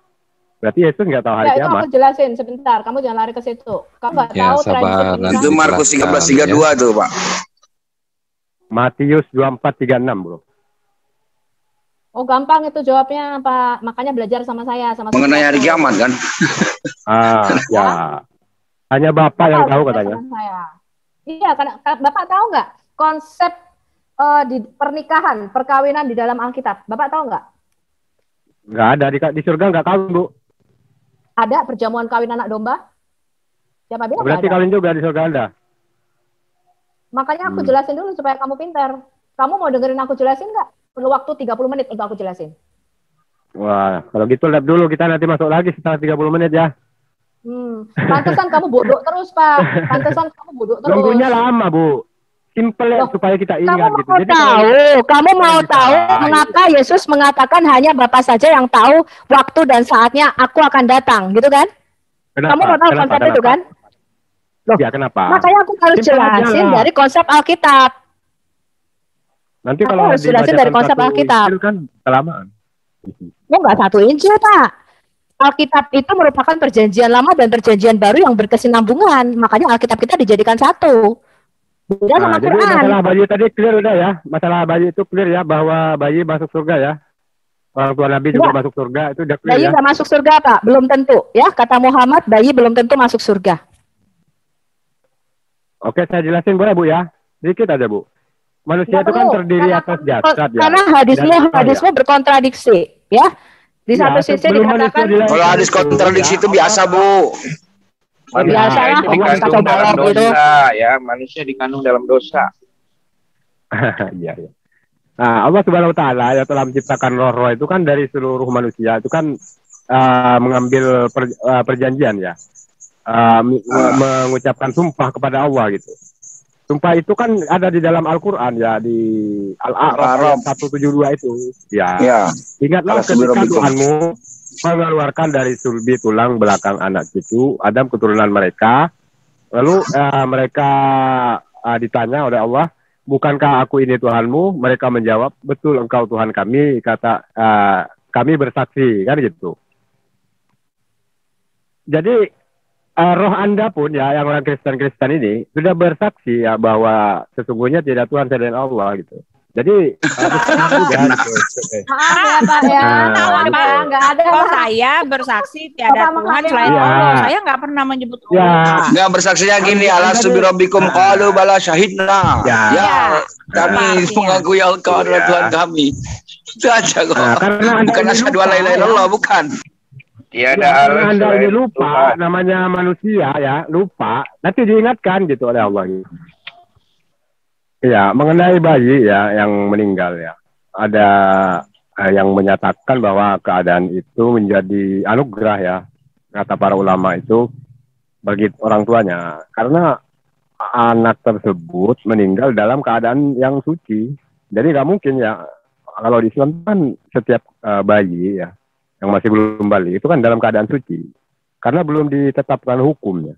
berarti Yesus nggak tahu hari Ya, itu kiamat aku jelasin sebentar. Kamu jangan lari ke situ. Kamu nggak Ya, tahu sabar, Itu. Markus dijelaskan, 13:32 tuh, Pak. Matius 2436 bro Oh gampang itu jawabnya Pak. Makanya belajar sama saya sama Mengenai hari kiamat kan. ah ya hanya Bapak yang Bapak tahu belajar katanya. Iya, karena ka- Bapak tahu nggak konsep eh, di pernikahan, perkawinan di dalam Alkitab? Bapak tahu nggak? nggak ada di, di surga nggak kawin bu Ada perjamuan kawin anak domba? Siapa bilang berarti ada? kawin juga di surga ada Makanya aku Hmm. jelasin dulu supaya kamu pintar. Kamu mau dengerin aku jelasin nggak? Perlu waktu 30 menit untuk aku jelasin. wah kalau gitu lab dulu kita nanti masuk lagi setelah 30 menit ya Hmm, pantesan kamu bodoh terus, Pak. Pantesan kamu bodoh terus. nunggunya lama bu simple ya Loh, supaya kita Kamu ingat mau gitu jadi tahu, kalau- kamu mau Bisa. tahu mengapa Yesus mengatakan hanya Bapa saja yang tahu waktu dan saatnya aku akan datang, gitu kan? kenapa? Kamu mau tahu Kenapa? konsep itu Kenapa? kan? Loh, ya kenapa Makanya aku harus Simpel aja jelasin lah. dari konsep Alkitab. Nanti Aku kalau harus jelasin dari konsep Alkitab. Injil kan kelamaan. Oh, nggak satu Injil, Pak. Alkitab itu merupakan perjanjian lama dan perjanjian baru yang berkesinambungan. Makanya Alkitab kita dijadikan satu. Beda sama Nah, jadi Quran. masalah bayi tadi clear udah ya. Masalah bayi itu clear ya bahwa bayi masuk surga ya. Orang tua Nabi juga Enggak. masuk surga itu udah clear Bayi ya. nggak masuk surga, Pak. Belum tentu. Ya, kata Muhammad, bayi belum tentu masuk surga. Oke, saya jelasin boleh Bu ya. Sedikit aja Bu. Manusia Nggak itu kan perlu. terdiri Karena- atas jasad ya. Karena hadismu hadismu berkontradiksi, ya. Di Ya, satu sisi dikatakan Kalau hadis itu, kontradiksi ya, itu biasa, Bu. Manusia itu orang dikandung dalam dosa, ya. Manusia dikandung dalam dosa. Iya, iya. Nah, Allah Subhanahu wa taala ya telah menciptakan roh-roh itu kan dari seluruh manusia itu kan uh, mengambil per- uh, perjanjian ya. Uh, Ah. mengucapkan sumpah kepada Allah gitu. Sumpah itu kan ada di dalam Al-Qur'an ya di Al-A'raf ayat 172 itu. Ya. Ya. Ingatlah ketika. Tuhanmu mengeluarkan dari sulbi tulang belakang anak cucu Adam keturunan mereka. Lalu eh, mereka eh, ditanya oleh Allah, bukankah aku ini Tuhanmu? Mereka menjawab, betul engkau Tuhan kami. Kata eh, kami bersaksi kan gitu. Jadi eh, roh anda pun ya yang orang Kristen-Kristen ini sudah bersaksi ya bahwa sesungguhnya tidak Tuhan selain Allah gitu. Jadi juga gitu. Maaf ya, Pak ya. Nah, gitu. Pak. Nggak ada. Kalau saya bersaksi tiada Bapak Tuhan selain Iya. Allah. Saya nggak pernah menyebut Ya. Allah. Enggak bersaksinya gini, ala subi rabbikum qalu bala syahidna. Ya. Ya, kami Artinya. mengakui engkau adalah Tuhan kami. Itu aja kok. Nah, karena bukan ini asyhadu lupa, alla ilaha illallah, bukan. Tiada Ya, karena anda ini lupa Tuhan. namanya manusia ya lupa. Nanti diingatkan gitu oleh Allah ya mengenai bayi ya yang meninggal ya. Ada eh, yang menyatakan bahwa keadaan itu menjadi anugerah ya kata para ulama itu bagi orang tuanya. Karena anak tersebut meninggal dalam keadaan yang suci. Jadi nggak mungkin ya kalau di Islam kan setiap eh, bayi ya yang masih belum balik itu kan dalam keadaan suci karena belum ditetapkan hukumnya.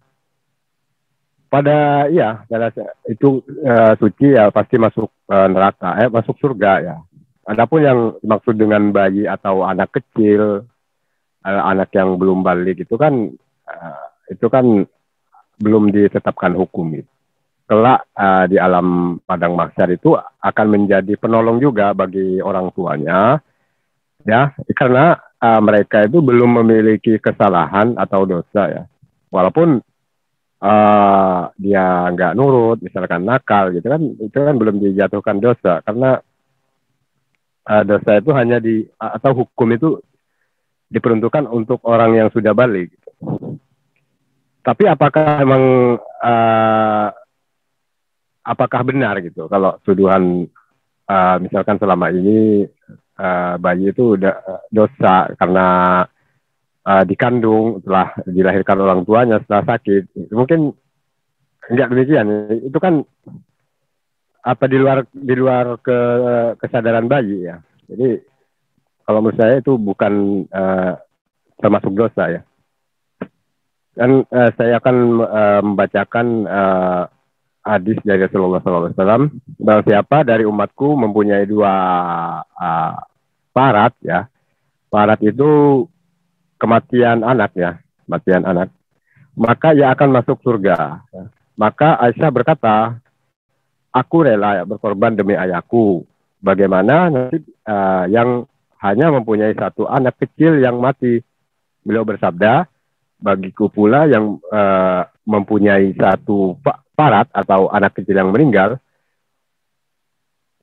Pada ya sa- itu eh, suci ya pasti masuk eh, neraka eh masuk surga ya. Adapun yang dimaksud dengan bayi atau anak kecil eh, anak yang belum balik itu kan eh, itu kan belum ditetapkan hukum itu. Kelak eh, di alam padang mahsyar itu akan menjadi penolong juga bagi orang tuanya ya karena uh, mereka itu belum memiliki kesalahan atau dosa ya walaupun uh, dia nggak nurut misalkan nakal gitu kan itu kan belum dijatuhkan dosa karena uh, dosa itu hanya di atau hukum itu diperuntukkan untuk orang yang sudah balik gitu. tapi apakah memang uh, apakah benar gitu kalau tuduhan uh, misalkan selama ini uh, bayi itu udah dosa karena uh, dikandung setelah dilahirkan orang tuanya setelah sakit. Mungkin enggak demikian. Itu kan apa di luar di luar ke kesadaran bayi ya. Jadi kalau menurut saya itu bukan uh, termasuk dosa ya. Dan uh, saya akan uh, membacakan uh, hadis dari Rasulullah SAW bahwa siapa dari umatku mempunyai dua uh, parat ya. Parat itu kematian anak ya. Kematian anak. Maka ia akan masuk surga. Maka Aisyah berkata aku rela ya, berkorban demi ayahku. Bagaimana nanti uh, yang hanya mempunyai satu anak kecil yang mati? Beliau bersabda bagiku pula yang uh, mempunyai satu parat atau anak kecil yang meninggal,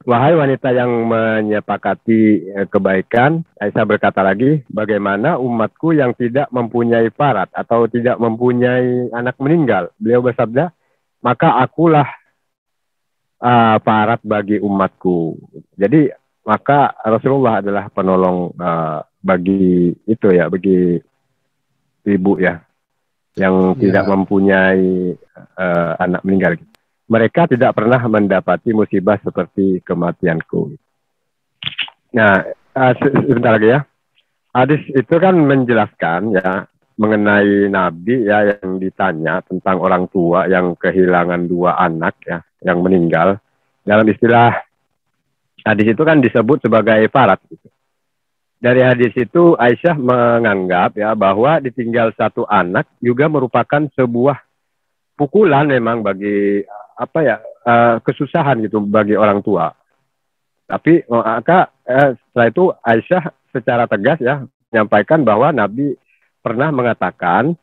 wahai wanita yang menyepakati eh, kebaikan, Aisyah berkata lagi, bagaimana umatku yang tidak mempunyai parat atau tidak mempunyai anak meninggal? Beliau bersabda, maka akulah uh, parat bagi umatku. Jadi maka Rasulullah adalah penolong uh, bagi itu ya, bagi ibu ya yang ya. tidak mempunyai uh, anak meninggal. Mereka tidak pernah mendapati musibah seperti kematianku. Nah, uh, sebentar lagi ya. Hadis itu kan menjelaskan ya mengenai Nabi ya yang ditanya tentang orang tua yang kehilangan dua anak ya yang meninggal. Dalam istilah hadis itu kan disebut sebagai parat. Gitu dari hadis itu Aisyah menganggap ya bahwa ditinggal satu anak juga merupakan sebuah pukulan memang bagi apa ya uh, kesusahan gitu bagi orang tua. Tapi maka uh, setelah itu Aisyah secara tegas ya menyampaikan bahwa Nabi pernah mengatakan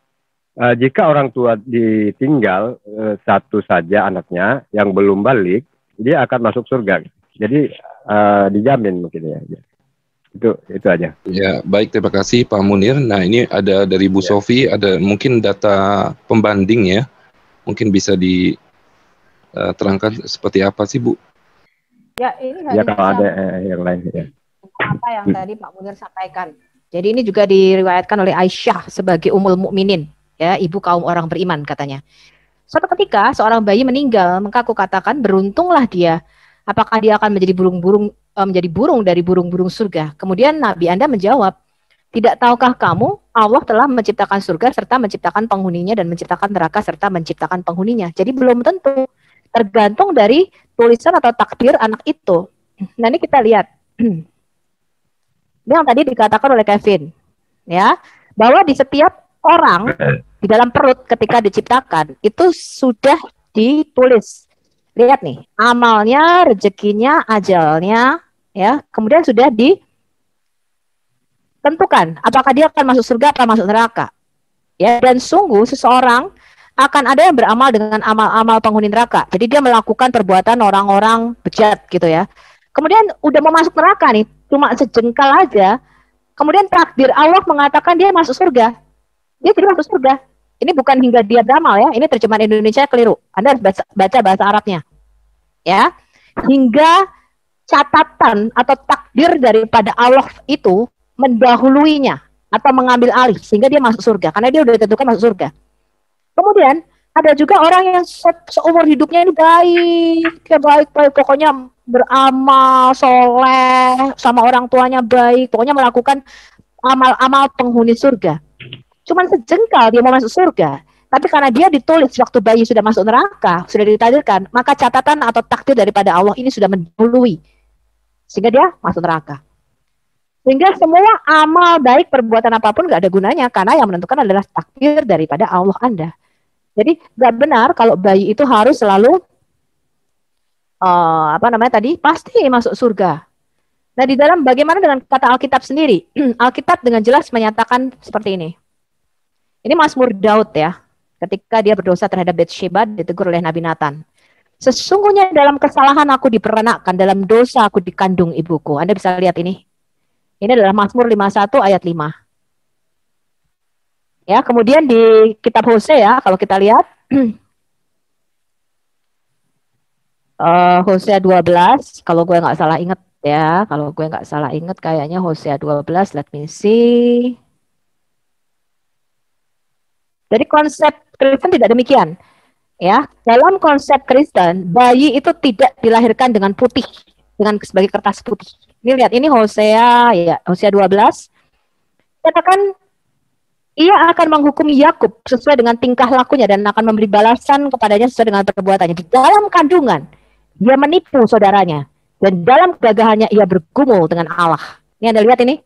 uh, jika orang tua ditinggal uh, satu saja anaknya yang belum balik, dia akan masuk surga. Jadi uh, dijamin mungkin ya itu itu aja. Ya baik terima kasih Pak Munir. Nah ini ada dari Bu ya. Sofi ada mungkin data pembanding ya mungkin bisa diterangkan uh, seperti apa sih Bu? Ya ini ya kalau ada eh, yang lain ya. Apa yang hmm. tadi Pak Munir sampaikan. Jadi ini juga diriwayatkan oleh Aisyah sebagai umul mukminin ya ibu kaum orang beriman katanya. Suatu ketika seorang bayi meninggal maka aku katakan beruntunglah dia apakah dia akan menjadi burung-burung Eh, menjadi burung dari burung-burung surga. Kemudian Nabi Anda menjawab, tidak tahukah kamu Allah telah menciptakan surga serta menciptakan penghuninya dan menciptakan neraka serta menciptakan penghuninya. Jadi belum tentu tergantung dari tulisan atau takdir anak itu. Nah ini kita lihat. Ini yang tadi dikatakan oleh Kevin, ya, bahwa di setiap orang di dalam perut ketika diciptakan itu sudah ditulis lihat nih, amalnya, rezekinya, ajalnya, ya, kemudian sudah ditentukan apakah dia akan masuk surga atau masuk neraka. Ya, dan sungguh seseorang akan ada yang beramal dengan amal-amal penghuni neraka. Jadi dia melakukan perbuatan orang-orang bejat gitu ya. Kemudian udah mau masuk neraka nih, cuma sejengkal aja. Kemudian takdir Allah mengatakan dia masuk surga. Dia tidak masuk surga. Ini bukan hingga dia beramal ya, ini terjemahan Indonesia keliru. Anda harus baca, baca bahasa Arabnya. Ya. Hingga catatan atau takdir daripada Allah itu mendahuluinya atau mengambil alih sehingga dia masuk surga karena dia udah ditentukan masuk surga. Kemudian ada juga orang yang se seumur hidupnya ini baik, ya baik baik pokoknya beramal soleh sama orang tuanya baik, pokoknya melakukan amal-amal penghuni surga cuman sejengkal dia mau masuk surga. Tapi karena dia ditulis waktu bayi sudah masuk neraka, sudah ditakdirkan, maka catatan atau takdir daripada Allah ini sudah mendahului. Sehingga dia masuk neraka. Sehingga semua amal baik perbuatan apa pun gak ada gunanya karena yang menentukan adalah takdir daripada Allah Anda. Jadi gak benar kalau bayi itu harus selalu uh, apa namanya tadi pasti masuk surga. Nah di dalam bagaimana dengan kata Alkitab sendiri? Alkitab dengan jelas menyatakan seperti ini. Ini Mazmur Daud ya. ketika dia berdosa terhadap Bathsheba ditegur oleh Nabi Nathan. Sesungguhnya dalam kesalahan aku diperanakkan, dalam dosa aku dikandung ibuku. Anda bisa lihat ini. Ini adalah Mazmur 51 ayat 5. Ya, kemudian di kitab Hosea kalau kita lihat uh, Hosea 12 kalau gue nggak salah inget ya, kalau gue nggak salah inget kayaknya Hosea 12, let me see. Jadi konsep Kristen tidak demikian. Ya, dalam konsep Kristen, bayi itu tidak dilahirkan dengan putih, dengan sebagai kertas putih. Ini lihat ini Hosea ya, Hosea 12. Katakan ia akan menghukum Yakub sesuai dengan tingkah lakunya dan akan memberi balasan kepadanya sesuai dengan perbuatannya. Di dalam kandungan, dia menipu saudaranya. Dan dalam gagahannya ia bergumul dengan Allah. Ini Anda lihat ini,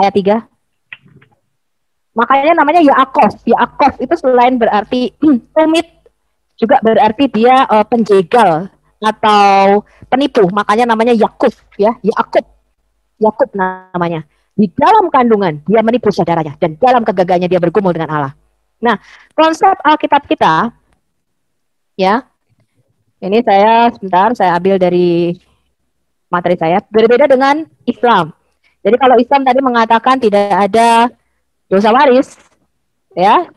ayat 3. Makanya namanya Yaakov. Yaakov itu selain berarti tumit, juga berarti dia uh, penjegal atau penipu. Makanya namanya Yakub ya, Yakub. Yakub namanya. Di dalam kandungan dia menipu saudaranya dan dalam kegagalannya dia bergumul dengan Allah. Nah, konsep Alkitab kita ya. Ini saya sebentar saya ambil dari materi saya berbeda dengan Islam. Jadi kalau Islam tadi mengatakan tidak ada dosa waris, ya,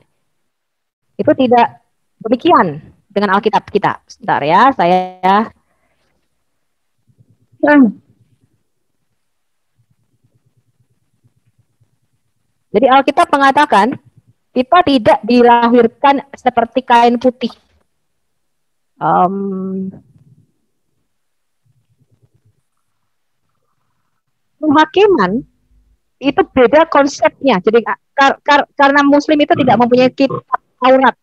itu tidak demikian dengan Alkitab kita. Sebentar ya, saya. Jadi Alkitab mengatakan kita tidak dilahirkan seperti kain putih. Um, penghakiman itu beda konsepnya. Jadi kar kar karena Muslim itu tidak mempunyai kitab Taurat,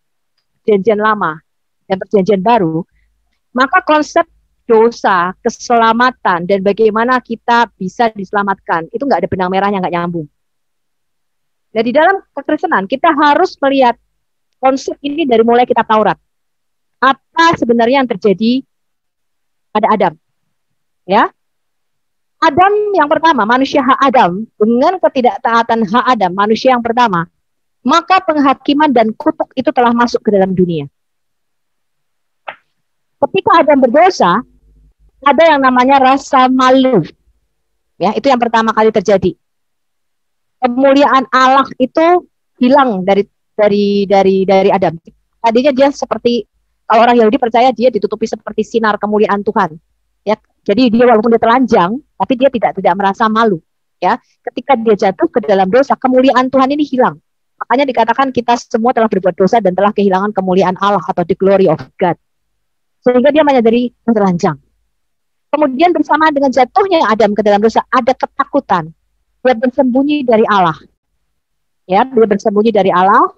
perjanjian lama dan perjanjian baru, maka konsep dosa, keselamatan dan bagaimana kita bisa diselamatkan itu nggak ada benang merahnya nggak nyambung. Dan di dalam kekristenan kita harus melihat konsep ini dari mulai kita Taurat. Apa sebenarnya yang terjadi pada Adam? Ya, Adam yang pertama, manusia hak Adam, dengan ketidaktaatan hak Adam, manusia yang pertama, maka penghakiman dan kutuk itu telah masuk ke dalam dunia. Ketika Adam berdosa, ada yang namanya rasa malu. Ya, itu yang pertama kali terjadi. Kemuliaan Allah itu hilang dari dari dari dari Adam. Tadinya dia seperti kalau orang Yahudi percaya dia ditutupi seperti sinar kemuliaan Tuhan. Ya, jadi dia walaupun dia telanjang, tapi dia tidak tidak merasa malu. Ya, ketika dia jatuh ke dalam dosa, kemuliaan Tuhan ini hilang. Makanya dikatakan kita semua telah berbuat dosa dan telah kehilangan kemuliaan Allah atau the glory of God. Sehingga dia menyadari telanjang. Kemudian bersama dengan jatuhnya Adam ke dalam dosa, ada ketakutan. Dia bersembunyi dari Allah. Ya, dia bersembunyi dari Allah.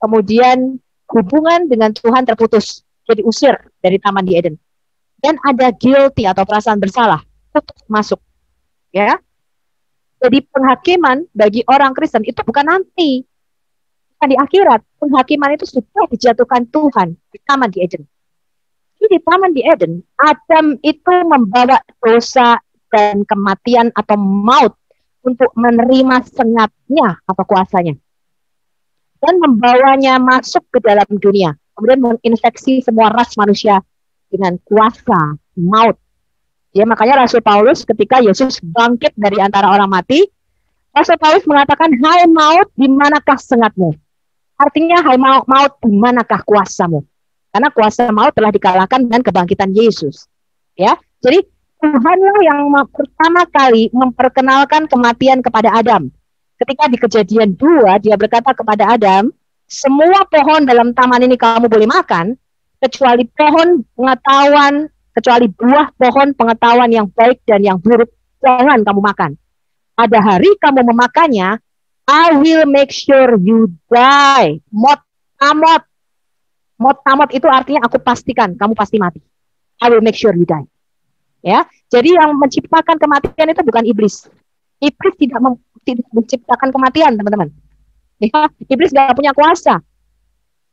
Kemudian hubungan dengan Tuhan terputus. Jadi usir dari Taman di Eden dan ada guilty atau perasaan bersalah untuk masuk. Ya. Jadi penghakiman bagi orang Kristen itu bukan nanti. Bukan di akhirat. Penghakiman itu sudah dijatuhkan Tuhan di taman di Eden. Di taman di Eden, Adam itu membawa dosa dan kematian atau maut untuk menerima sengatnya atau kuasanya. Dan membawanya masuk ke dalam dunia. Kemudian menginfeksi semua ras manusia dengan kuasa maut. Ya makanya Rasul Paulus ketika Yesus bangkit dari antara orang mati, Rasul Paulus mengatakan, "Hai maut, di manakah sengatmu?" Artinya, "Hai maut, maut di manakah kuasamu?" Karena kuasa maut telah dikalahkan dengan kebangkitan Yesus. Ya. Jadi Tuhanlah yang pertama kali memperkenalkan kematian kepada Adam. Ketika di kejadian dua, dia berkata kepada Adam, semua pohon dalam taman ini kamu boleh makan, kecuali pohon pengetahuan, kecuali buah pohon pengetahuan yang baik dan yang buruk, jangan kamu makan. Pada hari kamu memakannya, I will make sure you die. Mot amot. Mot amot itu artinya aku pastikan kamu pasti mati. I will make sure you die. Ya, jadi yang menciptakan kematian itu bukan iblis. Iblis tidak, tidak menciptakan kematian, teman-teman. Ya, iblis tidak punya kuasa.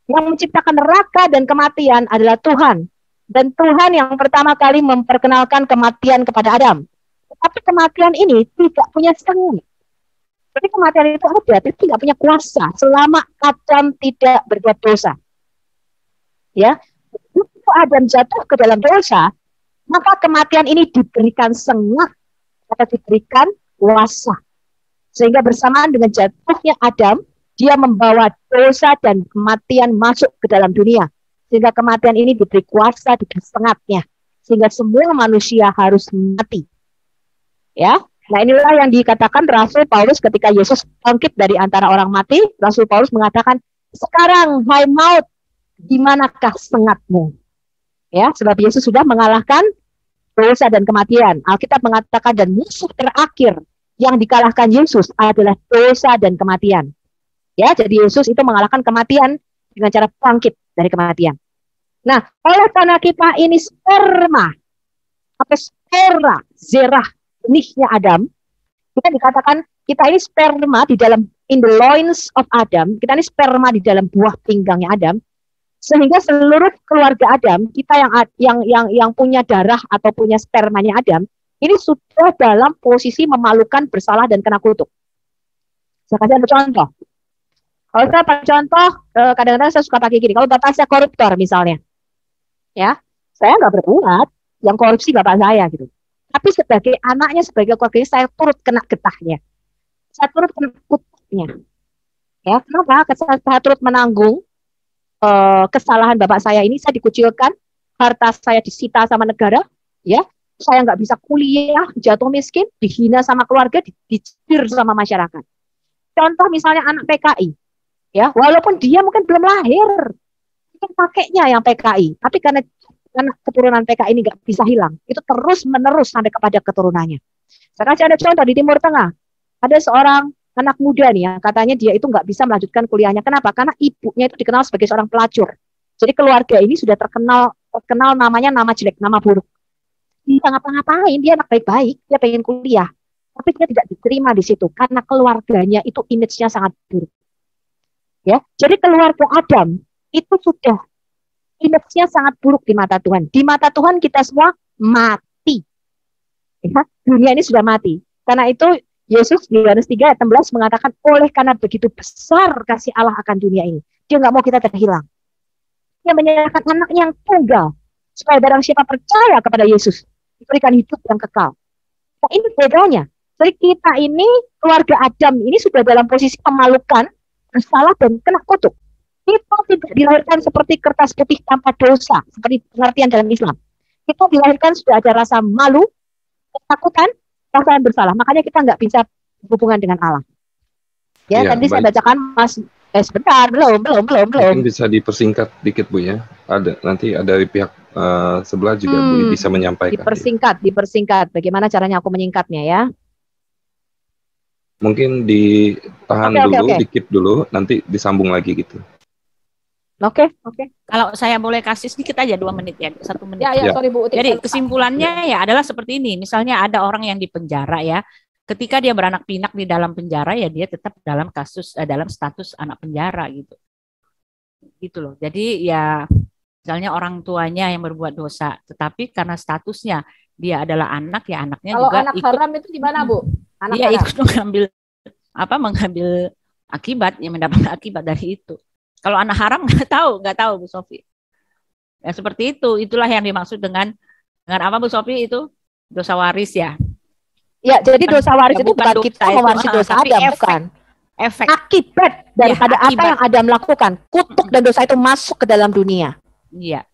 Yang menciptakan neraka dan kematian adalah Tuhan. Dan Tuhan yang pertama kali memperkenalkan kematian kepada Adam. Tapi kematian ini tidak punya sengit. Jadi kematian itu ada, tapi tidak punya kuasa selama Adam tidak berbuat dosa. ya Adam jatuh ke dalam dosa, maka kematian ini diberikan sengat atau diberikan kuasa. Sehingga bersamaan dengan jatuhnya Adam, dia membawa dosa dan kematian masuk ke dalam dunia. Sehingga kematian ini diberi kuasa, diberi sengatnya. Sehingga semua manusia harus mati. Ya, Nah inilah yang dikatakan Rasul Paulus ketika Yesus bangkit dari antara orang mati. Rasul Paulus mengatakan, sekarang hai maut, di manakah sengatmu? Ya, sebab Yesus sudah mengalahkan dosa dan kematian. Alkitab mengatakan dan musuh terakhir yang dikalahkan Yesus adalah dosa dan kematian. Ya, jadi Yesus itu mengalahkan kematian dengan cara bangkit dari kematian. Nah, oleh karena kita ini sperma atau spera, zerah, benihnya Adam, kita dikatakan kita ini sperma di dalam in the loins of Adam, kita ini sperma di dalam buah pinggangnya Adam, sehingga seluruh keluarga Adam, kita yang yang yang yang punya darah atau punya spermanya Adam, ini sudah dalam posisi memalukan, bersalah dan kena kutuk. Saya kasih contoh. Kalau saya pakai contoh, eh, kadang-kadang saya suka pakai gini. Kalau bapak saya koruptor misalnya, ya, saya nggak berbuat, yang korupsi bapak saya gitu. Tapi sebagai anaknya, sebagai keluarganya, saya turut kena getahnya. Saya turut kena kutuknya. Ya, kenapa? Saya, saya turut menanggung uh, kesalahan bapak saya ini. Saya dikucilkan, harta saya disita sama negara, ya. Saya nggak bisa kuliah, jatuh miskin, dihina sama keluarga, dicir sama masyarakat. Contoh misalnya anak PKI, ya, walaupun dia mungkin belum lahir, mungkin kakeknya yang PKI, tapi karena karena keturunan PK ini nggak bisa hilang. Itu terus menerus sampai kepada keturunannya. Saya kasih ada contoh di Timur Tengah. Ada seorang anak muda nih yang katanya dia itu nggak bisa melanjutkan kuliahnya. Kenapa? Karena ibunya itu dikenal sebagai seorang pelacur. Jadi keluarga ini sudah terkenal terkenal namanya nama jelek, nama buruk. Dia ngapa-ngapain, dia anak baik-baik, dia pengen kuliah. Tapi dia tidak diterima di situ karena keluarganya itu image-nya sangat buruk. Ya, jadi keluarga Adam itu sudah image-nya sangat buruk di mata Tuhan. Di mata Tuhan kita semua mati. Ya, dunia ini sudah mati. Karena itu Yesus di Yohanes 3 ayat 16 mengatakan oleh karena begitu besar kasih Allah akan dunia ini. Dia nggak mau kita terhilang. Dia menyerahkan anak yang tunggal supaya barang siapa percaya kepada Yesus diberikan hidup yang kekal. Nah ini bedanya. Jadi kita ini keluarga Adam ini sudah dalam posisi memalukan, bersalah dan kena kutuk kita tidak dilahirkan seperti kertas putih tanpa dosa, seperti pengertian dalam Islam. Kita dilahirkan sudah ada rasa malu, ketakutan, rasa yang bersalah. Makanya kita nggak bisa hubungan dengan Allah. Ya, ya tadi baik. saya bacakan Mas eh sebentar, belum, belum, belum, belum. Mungkin bisa dipersingkat dikit Bu ya. Ada nanti ada dari pihak uh, sebelah juga hmm, Bu bisa menyampaikan. Dipersingkat, ya. dipersingkat. Bagaimana caranya aku menyingkatnya ya? Mungkin ditahan okay, dulu, okay, okay. dikit dulu, nanti disambung lagi gitu. Oke, okay, oke. Okay. Kalau saya boleh kasih sedikit aja dua menit ya, satu menit. Ya, ya, ya. sorry Bu. Jadi kesimpulannya ya adalah seperti ini. Misalnya ada orang yang di penjara ya, ketika dia beranak pinak di dalam penjara ya dia tetap dalam kasus eh, dalam status anak penjara gitu. Gitu loh. Jadi ya misalnya orang tuanya yang berbuat dosa, tetapi karena statusnya dia adalah anak ya anaknya Kalau juga anak ikut, haram itu di mana Bu? Anak dia haram. ikut mengambil apa mengambil akibat yang mendapat akibat dari itu. Kalau anak haram nggak tahu, nggak tahu Bu Sofi. Ya seperti itu, itulah yang dimaksud dengan dengan apa Bu Sofi itu dosa waris ya. Ya, jadi dosa waris ya, itu bukan, bukan kita mewarisi dosa Adam, efek, bukan. Efek. Akibat daripada ya, akibat. apa yang Adam lakukan, kutuk dan dosa itu masuk ke dalam dunia. Iya.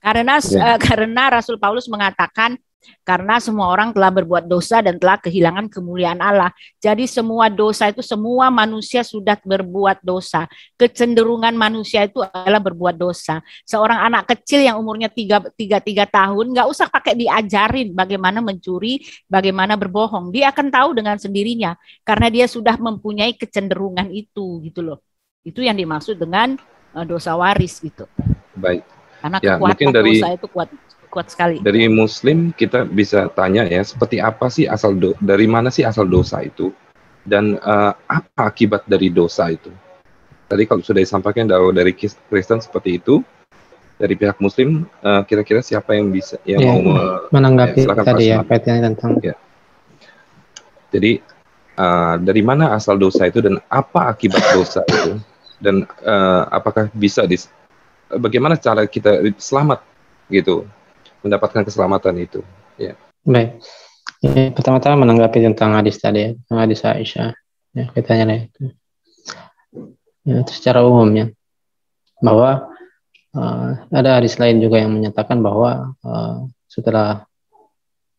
Karena ya. uh, karena Rasul Paulus mengatakan karena semua orang telah berbuat dosa dan telah kehilangan kemuliaan Allah. Jadi semua dosa itu semua manusia sudah berbuat dosa. Kecenderungan manusia itu adalah berbuat dosa. Seorang anak kecil yang umurnya tiga, tiga, tiga tahun nggak usah pakai diajarin bagaimana mencuri, bagaimana berbohong. Dia akan tahu dengan sendirinya karena dia sudah mempunyai kecenderungan itu gitu loh. Itu yang dimaksud dengan uh, dosa waris gitu. Baik. Karena ya, kekuatan dari... dosa itu kuat kuat sekali. Dari Muslim kita bisa tanya ya, seperti apa sih asal do dari mana sih asal dosa itu dan uh, apa akibat dari dosa itu? Tadi kalau sudah disampaikan dari, dari Kristen seperti itu, dari pihak Muslim kira kira-kira siapa yang bisa yang ya, mau menanggapi ya, tadi ya kaitannya tentang ya. Jadi uh, dari mana asal dosa itu dan apa akibat dosa itu dan uh, apakah bisa dis bagaimana cara kita selamat gitu mendapatkan keselamatan itu. Ya. Baik. Ya, pertama-tama menanggapi tentang hadis tadi ya, hadis Aisyah. Ya katanya itu ya, itu secara umumnya. Bahwa uh, ada hadis lain juga yang menyatakan bahwa uh, setelah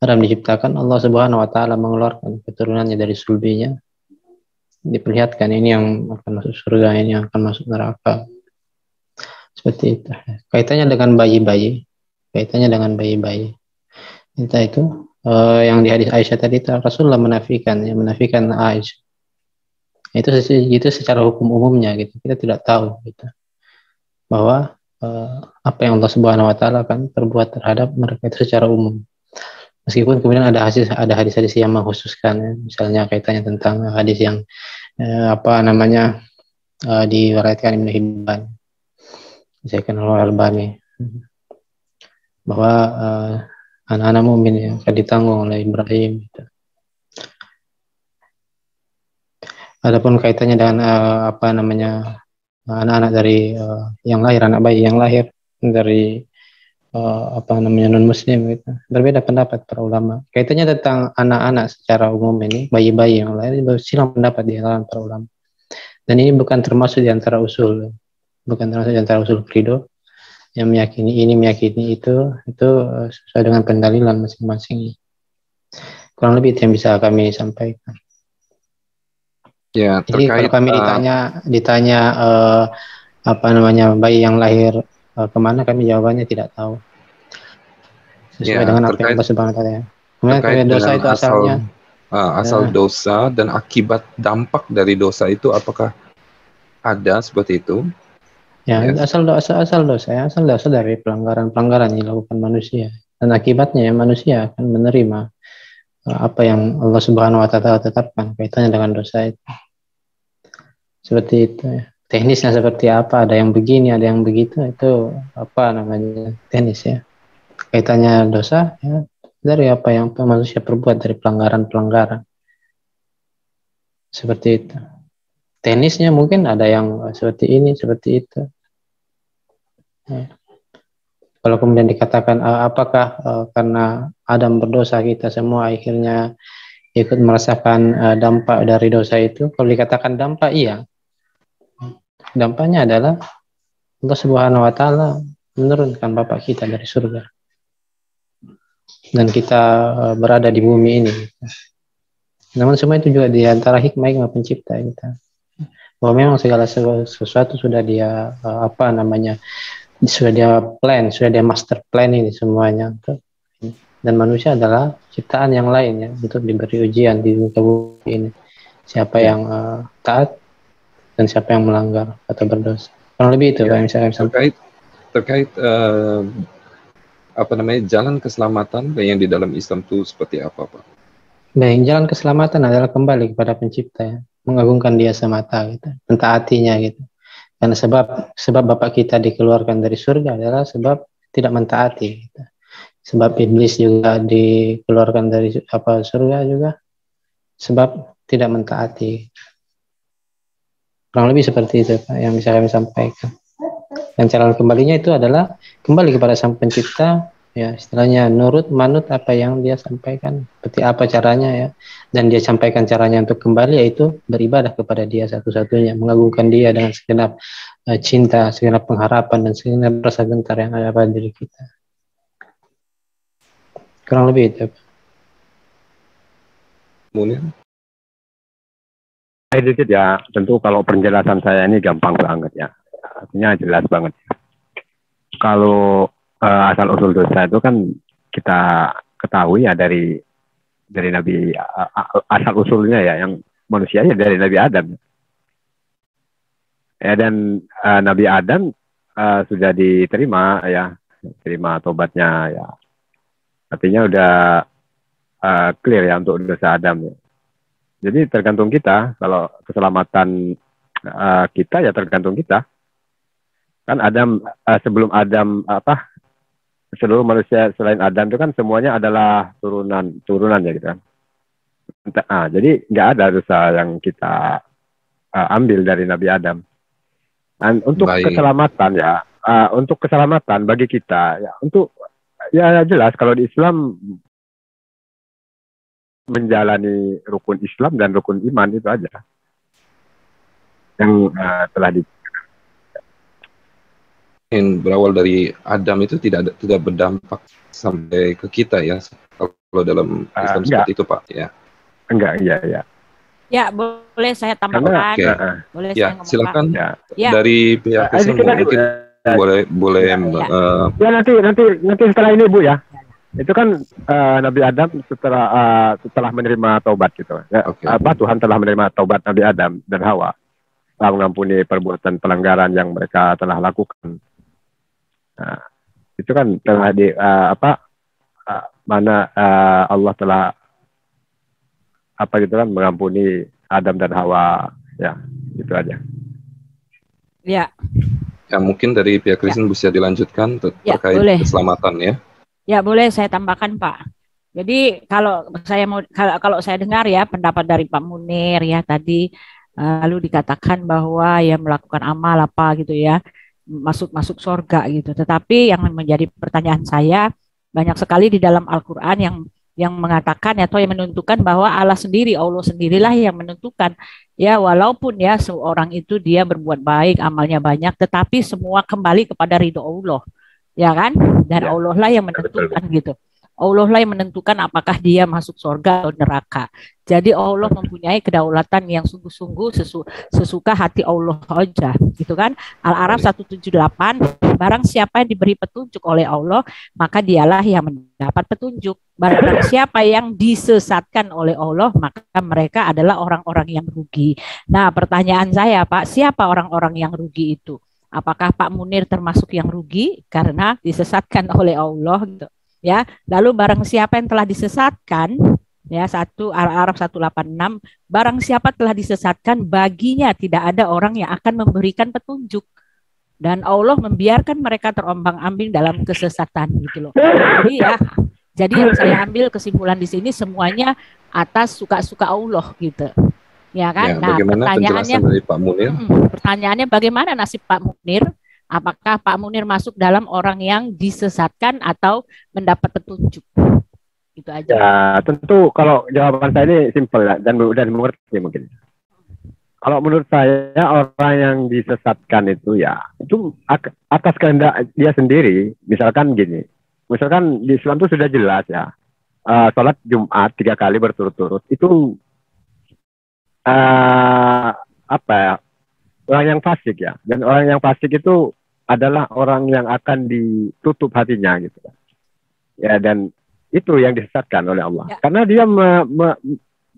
Adam diciptakan Allah Subhanahu wa taala mengeluarkan keturunannya dari sulbinya. Diperlihatkan ini yang akan masuk surga ini yang akan masuk neraka. Seperti itu. Kaitannya dengan bayi-bayi kaitannya dengan bayi-bayi. Entah itu uh, yang di hadis Aisyah tadi Rasulullah menafikan ya menafikan Aisyah. Itu itu secara hukum umumnya gitu. Kita tidak tahu gitu bahwa uh, apa yang Allah Subhanahu Wa Taala akan terbuat terhadap mereka itu secara umum. Meskipun kemudian ada hadis ada hadis-hadis yang mengkhususkan ya. misalnya kaitannya tentang hadis yang eh, apa namanya eh, diriwayatkan Ibnu Hibban. Saya kenal Albani bahwa eh, anak-anak mukmin yang akan ditanggung oleh Ibrahim gitu. Adapun kaitannya dengan uh, apa namanya anak-anak dari uh, yang lahir anak bayi yang lahir dari uh, apa namanya non muslim gitu. Berbeda pendapat para ulama. Kaitannya tentang anak-anak secara umum ini, bayi-bayi yang lain silang pendapat di kalangan para ulama. Dan ini bukan termasuk di antara usul, bukan termasuk di antara usul credo yang meyakini ini meyakini itu itu uh, sesuai dengan pendalilan masing-masing. Kurang lebih itu yang bisa kami sampaikan. Ya, terkait, Jadi kalau kami uh, ditanya ditanya uh, apa namanya bayi yang lahir uh, ke mana kami jawabannya tidak tahu sesuai ya, dengan apa yang Allah Subhanahu Taala. Kemudian dosa itu asal, asalnya uh, asal ya. dosa dan akibat dampak dari dosa itu apakah ada seperti itu? Ya, yes. asal dosa asal dosa ya, asal dosa dari pelanggaran-pelanggaran yang dilakukan manusia. Dan akibatnya ya manusia akan menerima uh, apa yang Allah Subhanahu wa taala tetapkan kaitannya dengan dosa itu. Seperti itu ya. Teknisnya seperti apa? Ada yang begini ada yang begitu. Itu apa namanya? Teknis ya. Kaitannya dosa ya dari apa yang manusia perbuat dari pelanggaran-pelanggaran. Seperti itu teknisnya mungkin ada yang seperti ini seperti itu ya. kalau kemudian dikatakan uh, apakah uh, karena Adam berdosa kita semua akhirnya ikut merasakan uh, dampak dari dosa itu kalau dikatakan dampak iya dampaknya adalah Allah Subhanahu wa taala menurunkan bapak kita dari surga. Dan kita uh, berada di bumi ini. Namun semua itu juga di antara hikmah-hikmah pencipta kita. Bahwa memang segala sesuatu sudah dia uh, apa namanya sudah dia plan, sudah dia master plan ini semuanya. Dan manusia adalah ciptaan yang lain ya untuk diberi ujian di muka bumi ini. Siapa yang uh, taat dan siapa yang melanggar atau berdosa. Kurang lebih itu ya, Pak misalnya terkait terkait uh, apa namanya jalan keselamatan yang di dalam Islam itu seperti apa Pak? Baik, jalan keselamatan adalah kembali kepada pencipta ya, mengagungkan dia semata gitu, mentaatinya gitu. Karena sebab sebab bapak kita dikeluarkan dari surga adalah sebab tidak mentaati gitu. Sebab iblis juga dikeluarkan dari apa surga juga sebab tidak mentaati. Kurang lebih seperti itu Pak yang bisa kami sampaikan. Dan cara kembalinya itu adalah kembali kepada sang pencipta ya istilahnya nurut manut apa yang dia sampaikan. Seperti apa caranya ya. Dan dia sampaikan caranya untuk kembali yaitu beribadah kepada dia satu-satunya. Mengagungkan dia dengan segenap uh, cinta segenap pengharapan dan segenap rasa gentar yang ada pada diri kita. Kurang lebih itu Munir sedikit ya, tentu kalau penjelasan saya ini gampang banget ya. Artinya jelas banget. Kalau uh, asal usul dosa itu kan kita ketahui ya dari dari Nabi uh, asal usulnya ya yang manusia ya dari Nabi Adam. Ya dan uh, Nabi Adam uh, sudah diterima ya, terima tobatnya ya. Artinya udah uh, clear ya untuk dosa Adam ya. Jadi tergantung kita. Kalau keselamatan uh, kita ya tergantung kita. Kan Adam uh, sebelum Adam apa seluruh manusia selain Adam itu kan semuanya adalah turunan turunan ya gitu kan. Nah, jadi nggak ada dosa yang kita uh, ambil dari Nabi Adam. Dan untuk Baik. keselamatan ya uh, untuk keselamatan bagi kita ya untuk ya jelas kalau di Islam menjalani rukun Islam dan rukun iman itu aja yang uh, telah di yang berawal dari Adam itu tidak ada- tidak berdampak sampai ke kita ya kalau dalam Ah, Islam enggak. seperti itu Pak ya. Enggak iya iya. Ya, boleh saya tambahkan. Uh, Boleh ya saya ngomong, silakan. Ya. Ya. dari pihak Eh, Kristen kita- mungkin boleh boleh Ya. eh, ya nanti nanti nanti setelah ini bu ya. Itu kan uh, Nabi Adam setelah uh, setelah menerima taubat gitu. Ya Oke. apa Tuhan telah menerima taubat Nabi Adam dan Hawa. Telah mengampuni perbuatan pelanggaran yang mereka telah lakukan nah, itu kan telah di uh, apa uh, mana uh, Allah telah apa gitu kan mengampuni Adam dan Hawa. Ya itu aja. Ya, ya mungkin dari pihak Kristen bisa dilanjutkan ter- Ya, terkait boleh. keselamatan ya. Ya boleh saya tambahkan Pak. Jadi kalau saya mau kalau kalau saya dengar ya pendapat dari Pak Munir ya tadi lalu dikatakan bahwa ya melakukan amal apa gitu ya masuk masuk surga gitu. Tetapi yang menjadi pertanyaan saya banyak sekali di dalam Al-Qur'an yang yang mengatakan atau yang menentukan bahwa Allah sendiri Allah sendirilah yang menentukan. Ya walaupun ya seorang itu dia berbuat baik amalnya banyak tetapi semua kembali kepada ridho Allah. Ya kan? Dan Ya. Allah lah yang menentukan gitu Allah lah yang menentukan apakah dia masuk surga atau neraka. Jadi Allah mempunyai kedaulatan yang sungguh-sungguh sesu- sesuka hati Allah aja gitu kan? Al-Araf 178 barang siapa yang diberi petunjuk oleh Allah maka dialah yang mendapat petunjuk. Barang siapa yang disesatkan oleh Allah maka mereka adalah orang-orang yang rugi. Nah pertanyaan saya Pak siapa orang-orang yang rugi itu? Apakah Pak Munir termasuk yang rugi? Karena disesatkan oleh Allah gitu ya. Lalu barang siapa yang telah disesatkan ya satu Al-Araf 186 barang siapa telah disesatkan baginya tidak ada orang yang akan memberikan petunjuk. Dan Allah membiarkan mereka terombang-ambing dalam kesesatan gitu loh. Jadi ya jadi yang saya ambil kesimpulan di sini semuanya atas suka-suka Allah gitu. Ya kan? Ya nah pertanyaannya dari Pak Munir? Mm-mm. Pertanyaannya bagaimana nasib Pak Munir? Apakah Pak Munir masuk dalam orang yang disesatkan atau mendapat petunjuk? Itu aja. Ya, tentu kalau jawaban saya ini simpel ya, dan mudah dimengerti mungkin. Kalau menurut saya orang yang disesatkan itu ya itu atas kehendak dia sendiri. Misalkan gini, misalkan di Islam itu sudah jelas ya, eh, sholat Jumat tiga kali berturut-turut itu eh apa ya orang yang fasik ya, dan orang yang fasik itu adalah orang yang akan ditutup hatinya gitu. Ya dan itu yang disesatkan oleh Allah. Ya. Karena dia me, me-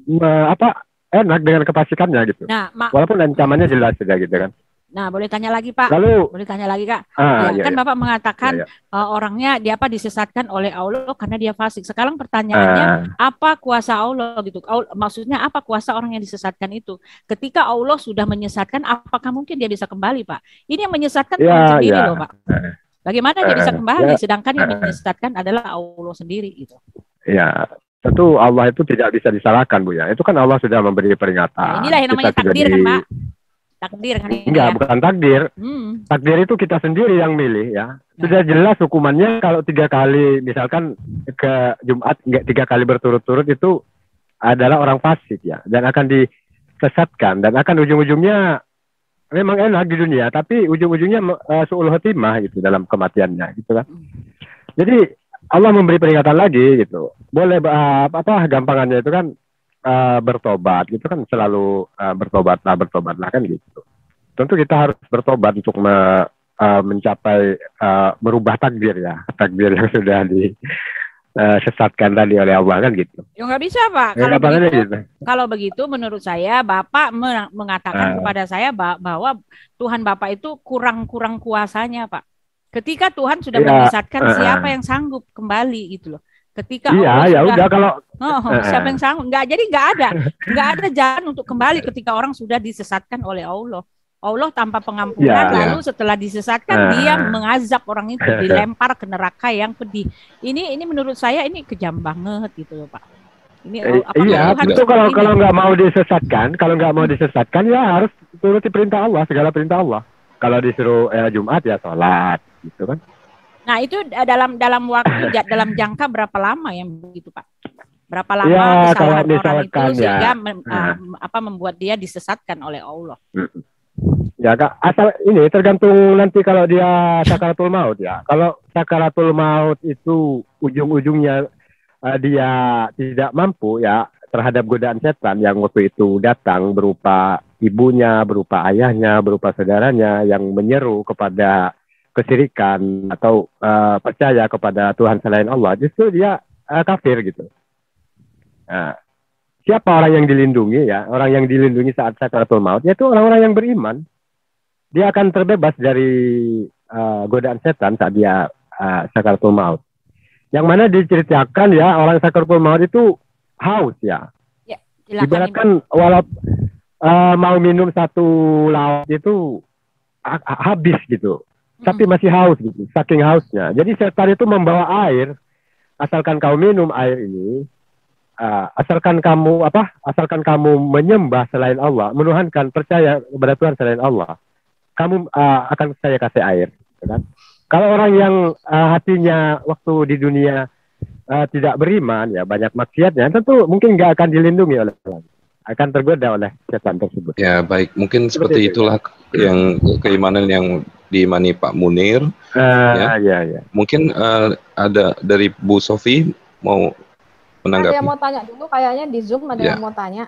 me- apa enak dengan kefasikannya gitu. Nah, Walaupun ancamannya jelas sudah gitu kan. Nah boleh tanya lagi Pak? Lalu Boleh tanya lagi Kak? ah ya, iya, kan iya. Bapak mengatakan Ya, eh, orangnya dia apa disesatkan oleh Allah karena dia fasik. Sekarang pertanyaannya Ah, apa kuasa Allah gitu? Aul- Maksudnya apa kuasa orang yang disesatkan itu? Ketika Allah sudah menyesatkan, apakah mungkin dia bisa kembali, Pak? Ini yang menyesatkan Ya, sendiri ya. loh, Pak. Bagaimana dia bisa Eh, kembali? ya. Sedangkan yang Eh. menyesatkan adalah Allah sendiri gitu. ya, tentu Allah itu tidak bisa disalahkan Bu ya. Itu kan Allah sudah memberi Nah, peringatan. inilah yang namanya Kita takdir kan, Pak? Takdir kan ini Enggak, ya? bukan takdir. Hmm. Takdir itu kita sendiri yang milih ya. Sudah jelas hukumannya kalau tiga kali misalkan ke Jumat enggak tiga kali berturut-turut itu adalah orang fasik ya dan akan disesatkan dan akan ujung-ujungnya memang enak di dunia tapi ujung-ujungnya uh, suul khotimah gitu dalam kematiannya gitu kan. Jadi Allah memberi peringatan lagi gitu. Boleh uh, apa gampangannya itu kan uh, bertobat gitu kan selalu uh, bertobatlah bertobatlah kan gitu tentu kita harus bertobat untuk me- uh, mencapai uh, merubah takdir ya takdir yang sudah disesatkan tadi oleh Allah kan gitu. Ya nggak bisa Pak. Ya, Kalau begitu, gitu. kalau begitu menurut saya Bapak me- mengatakan Ah. kepada saya ba- bahwa Tuhan Bapak itu kurang-kurang kuasanya Pak. Ketika Tuhan sudah Ya, menyesatkan ah. siapa yang sanggup kembali gitu loh. Ketika Iya Allah ya sudah udah kalau Oh, Ah. siapa yang sanggup? Enggak, jadi enggak ada. Enggak ada jalan untuk kembali ketika orang sudah disesatkan oleh Allah. Allah tanpa pengampunan Ya, ya. lalu setelah disesatkan Ah. dia mengazab orang itu dilempar ke neraka yang pedih. Ini ini menurut saya ini kejam banget gitu loh, Pak. Ini eh, apakah iya Tuhan tentu kalau seperti kalau ini? nggak mau disesatkan kalau nggak mau disesatkan ya harus turuti perintah Allah segala perintah Allah. kalau disuruh ya Jumat ya sholat gitu kan. Nah, itu eh, dalam dalam waktu dalam jangka berapa lama yang begitu, Pak? Berapa lama Ya, kesalahan orang itu ya, sehingga mem- nah. ah, apa membuat dia disesatkan oleh Allah? Ya kak, asal ini tergantung nanti kalau dia sakaratul maut ya. Kalau sakaratul maut itu ujung-ujungnya eh, dia tidak mampu ya terhadap godaan setan yang waktu itu datang berupa ibunya, berupa ayahnya, berupa saudaranya yang menyeru kepada kesirikan atau eh, percaya kepada Tuhan selain Allah, justru dia eh, kafir gitu. Nah, siapa orang yang dilindungi ya? Orang yang dilindungi saat sakaratul maut yaitu orang-orang yang beriman dia akan terbebas dari uh, godaan setan saat dia uh, sakaratul maut. Yang mana diceritakan ya orang sakaratul maut itu haus ya. Ya, Ibaratkan walau uh, mau minum satu laut itu ha- ha- habis gitu. Tapi masih haus gitu, saking hausnya. Jadi setan itu membawa air, asalkan kau minum air ini, uh, asalkan kamu apa? Asalkan kamu menyembah selain Allah, menuhankan percaya kepada Tuhan selain Allah, kamu uh, akan saya kasih air, gitu kan? Kalau orang yang uh, hatinya waktu di dunia uh, tidak beriman, ya banyak maksiatnya, tentu mungkin nggak akan dilindungi oleh Tuhan, akan tergoda oleh setan tersebut. Ya baik, mungkin Seperti seperti itu. itulah yang keimanan yang diimani Pak Munir. Uh, ya, ya. Mungkin eh, ada dari Bu Sofi mau Ada menanggapi. yang mau tanya dulu kayaknya di Zoom ada Ya. yang mau tanya.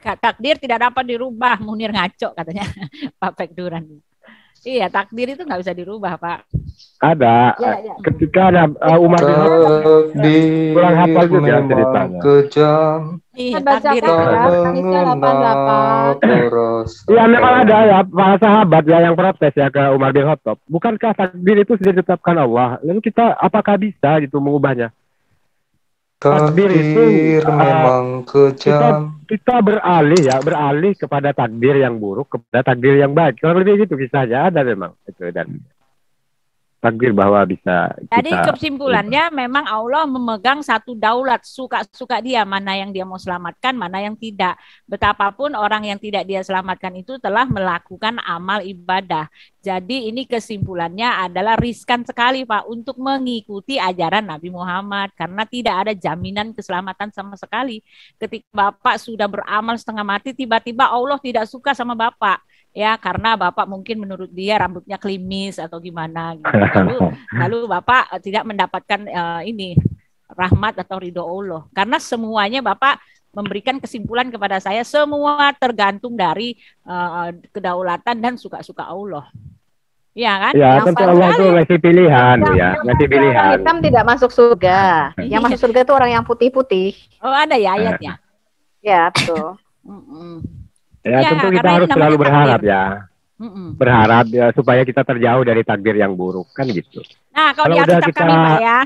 Kak, takdir tidak dapat dirubah, Munir ngaco katanya Pak Pekduran. Iya, takdir itu nggak bisa dirubah, Pak. Ada. Ya, ya. Ketika ada uh, Umar bin Khattab kurang hafal juga ceritanya. kejam Iya, takdir ya, Kanisya 88. Iya memang ada ya para sahabat ya yang protes ya ke Umar bin Khattab. Bukankah takdir itu sudah ditetapkan Allah? Lalu kita apakah bisa gitu mengubahnya? Takdir itu uh, memang kita kejam kita beralih ya beralih kepada takdir yang buruk kepada takdir yang baik. Kalau lebih gitu kisahnya ada memang itu dan takdir bahwa bisa Jadi kita kesimpulannya memang Allah memegang satu daulat suka-suka dia mana yang dia mau selamatkan mana yang tidak. Betapapun orang yang tidak dia selamatkan itu telah melakukan amal ibadah. Jadi ini kesimpulannya adalah riskan sekali Pak untuk mengikuti ajaran Nabi Muhammad karena tidak ada jaminan keselamatan sama sekali. Ketika Bapak sudah beramal setengah mati tiba-tiba Allah tidak suka sama Bapak ya karena bapak mungkin menurut dia rambutnya klimis atau gimana gitu. lalu lalu bapak tidak mendapatkan eh, ini rahmat atau ridho Allah karena semuanya bapak memberikan kesimpulan kepada saya semua tergantung dari eh, kedaulatan dan suka-suka Allah Iya kan? Ya, Yang tentu Allah itu ngasih pilihan Yang- ya, ngasih Orang pilihan. hitam tidak masuk surga. Yang masuk surga itu orang yang putih-putih. Oh ada ya ayatnya. Ya, betul. Ya, Ya, tentu kita harus selalu berharap takdir. ya. Mm-mm. Berharap ya supaya kita terjauh dari takdir yang buruk kan gitu. Nah kalau, Kalau di Alkitab kita- kami Pak ya,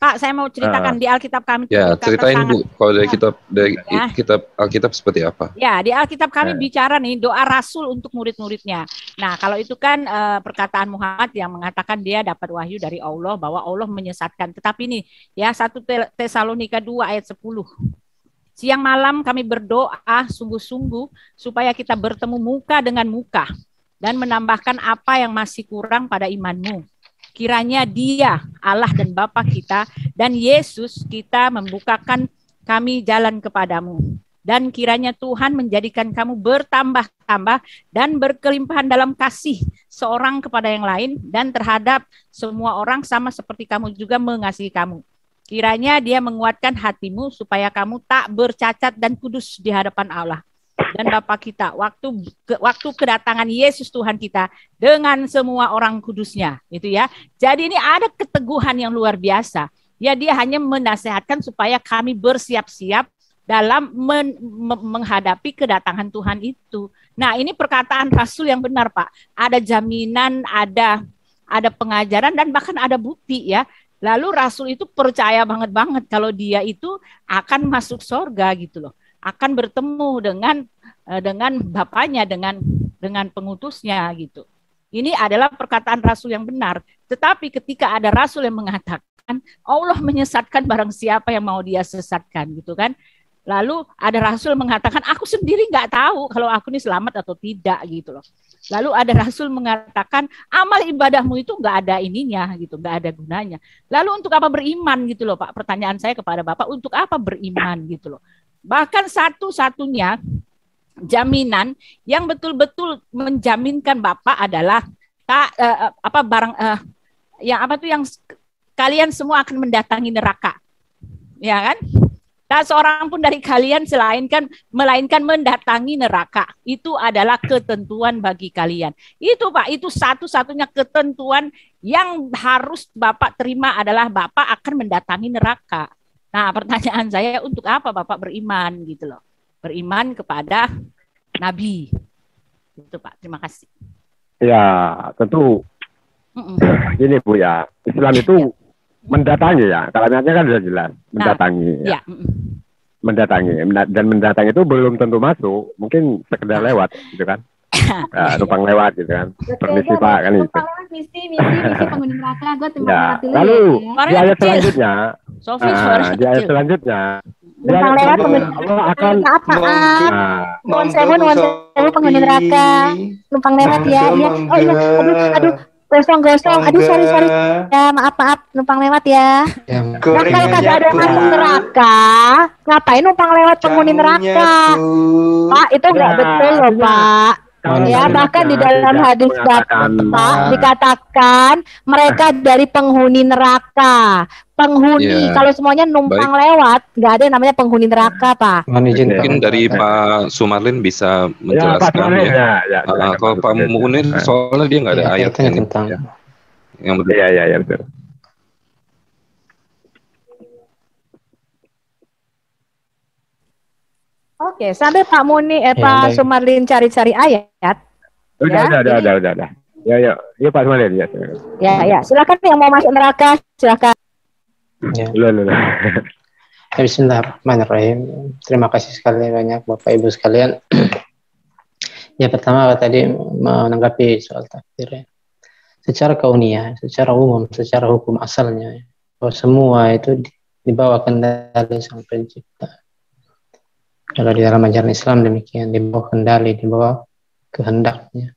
Pak saya mau ceritakan Ah. di Alkitab kami itu Ya, ceritain sangat- Bu, kalau dari kitab dari Ya. kitab Alkitab seperti apa? Ya, di Alkitab kami Eh. bicara nih doa Rasul untuk murid-muridnya. Nah, kalau itu kan eh, perkataan Muhammad yang mengatakan dia dapat wahyu dari Allah bahwa Allah menyesatkan. Tetapi nih, ya 1 Te- Tesalonika 2 ayat 10. Siang malam kami berdoa sungguh-sungguh supaya kita bertemu muka dengan muka dan menambahkan apa yang masih kurang pada imanmu. Kiranya dia, Allah dan Bapa kita, dan Yesus kita membukakan kami jalan kepadamu. Dan kiranya Tuhan menjadikan kamu bertambah-tambah dan berkelimpahan dalam kasih seorang kepada yang lain dan terhadap semua orang sama seperti kamu juga mengasihi kamu. Kiranya dia menguatkan hatimu supaya kamu tak bercacat dan kudus di hadapan Allah dan Bapa kita waktu waktu kedatangan Yesus Tuhan kita dengan semua orang kudusnya itu ya. Jadi ini ada keteguhan yang luar biasa. Ya dia hanya menasehatkan supaya kami bersiap-siap dalam men- me- menghadapi kedatangan Tuhan itu. Nah, ini perkataan Rasul yang benar, Pak. Ada jaminan, ada ada pengajaran dan bahkan ada bukti ya. Lalu Rasul itu percaya banget banget kalau dia itu akan masuk sorga gitu loh, akan bertemu dengan eh, dengan bapaknya, dengan dengan pengutusnya gitu. Ini adalah perkataan Rasul yang benar. Tetapi ketika ada Rasul yang mengatakan Allah menyesatkan barang siapa yang mau dia sesatkan gitu kan. Lalu ada rasul mengatakan aku sendiri nggak tahu kalau aku ini selamat atau tidak gitu loh. Lalu ada rasul mengatakan amal ibadahmu itu nggak ada ininya gitu, nggak ada gunanya. Lalu untuk apa beriman gitu loh Pak? Pertanyaan saya kepada Bapak untuk apa beriman gitu loh. Bahkan satu-satunya jaminan yang betul-betul menjaminkan Bapak adalah tak uh, apa barang uh, yang apa tuh yang kalian semua akan mendatangi neraka. Ya kan? Tak seorang pun dari kalian selain kan melainkan mendatangi neraka. Itu adalah ketentuan bagi kalian. Itu Pak, itu satu-satunya ketentuan yang harus Bapak terima adalah Bapak akan mendatangi neraka. Nah, pertanyaan saya untuk apa Bapak beriman gitu loh. Beriman kepada nabi. Itu Pak, terima kasih. Ya, tentu Mm-mm. ini Bu ya. Islam itu mendatangi ya kalimatnya kan sudah jelas mendatangi nah, ya. ya. mendatangi dan mendatangi itu belum tentu masuk mungkin sekedar lewat gitu kan. Nah, numpang lewat gitu kan. Permisi pak kan itu misi misi misi penghuni neraka. Gue ya. lalu ya. di ayat selanjutnya. Sofi, nah, di ayat selanjutnya. Numpang lewat penghuni Allah akan maaf maaf mohon sewu mohon sewu penghuni neraka. Numpang lewat ya ya. oh iya. Aduh aduh gosong gosong. Aduh sorry sorry. ya maaf maaf. Numpang lewat ya, ya nah kalau kagak ada masuk neraka. Ngapain numpang lewat penghuni neraka? Pak itu nggak ya. betul loh pak ya bahkan di dalam hadis Bapak dikatakan mereka dari penghuni neraka. Penghuni yeah. kalau semuanya numpang Baik. lewat nggak ada yang namanya penghuni neraka pak. Mungkin dari Pak Sumarlin bisa ya, menjelaskan ya, ya. ya, ya, uh, kalau Pak Munir soalnya dia nggak ada ya, ayat ini tentang ya. yang betul. Ya ya ya betul Oke, sampai Pak Muni, eh, ya, Pak Sumarlin cari-cari ayat. Udah, ya, udah, udah, udah, udah, udah. Ya, ya, ya Pak Sumarlin, ya. Ya, ya, silakan yang mau masuk neraka, silakan. Ya. Loh, loh, loh. Bismillahirrahmanirrahim. Terima kasih sekali banyak Bapak Ibu sekalian. ya pertama tadi menanggapi soal takdir ya. Secara kauniyah, secara umum, secara hukum asalnya, bahwa semua itu di bawah kendali Sang Pencipta kalau di dalam ajaran Islam demikian, di bawah kendali, di bawah kehendaknya,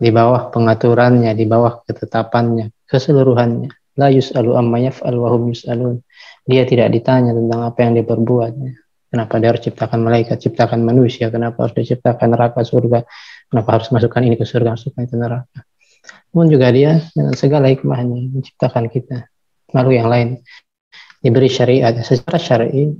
di bawah pengaturannya, di bawah ketetapannya, keseluruhannya. La yus'alu amma yaf'al wa hum yus'alun. Dia tidak ditanya tentang apa yang dia perbuatnya. Kenapa dia harus ciptakan malaikat, ciptakan manusia, kenapa harus diciptakan neraka surga, kenapa harus masukkan ini ke surga, masukkan itu neraka. Pun juga dia dengan segala hikmahnya menciptakan kita, makhluk yang lain diberi syariat secara syar'i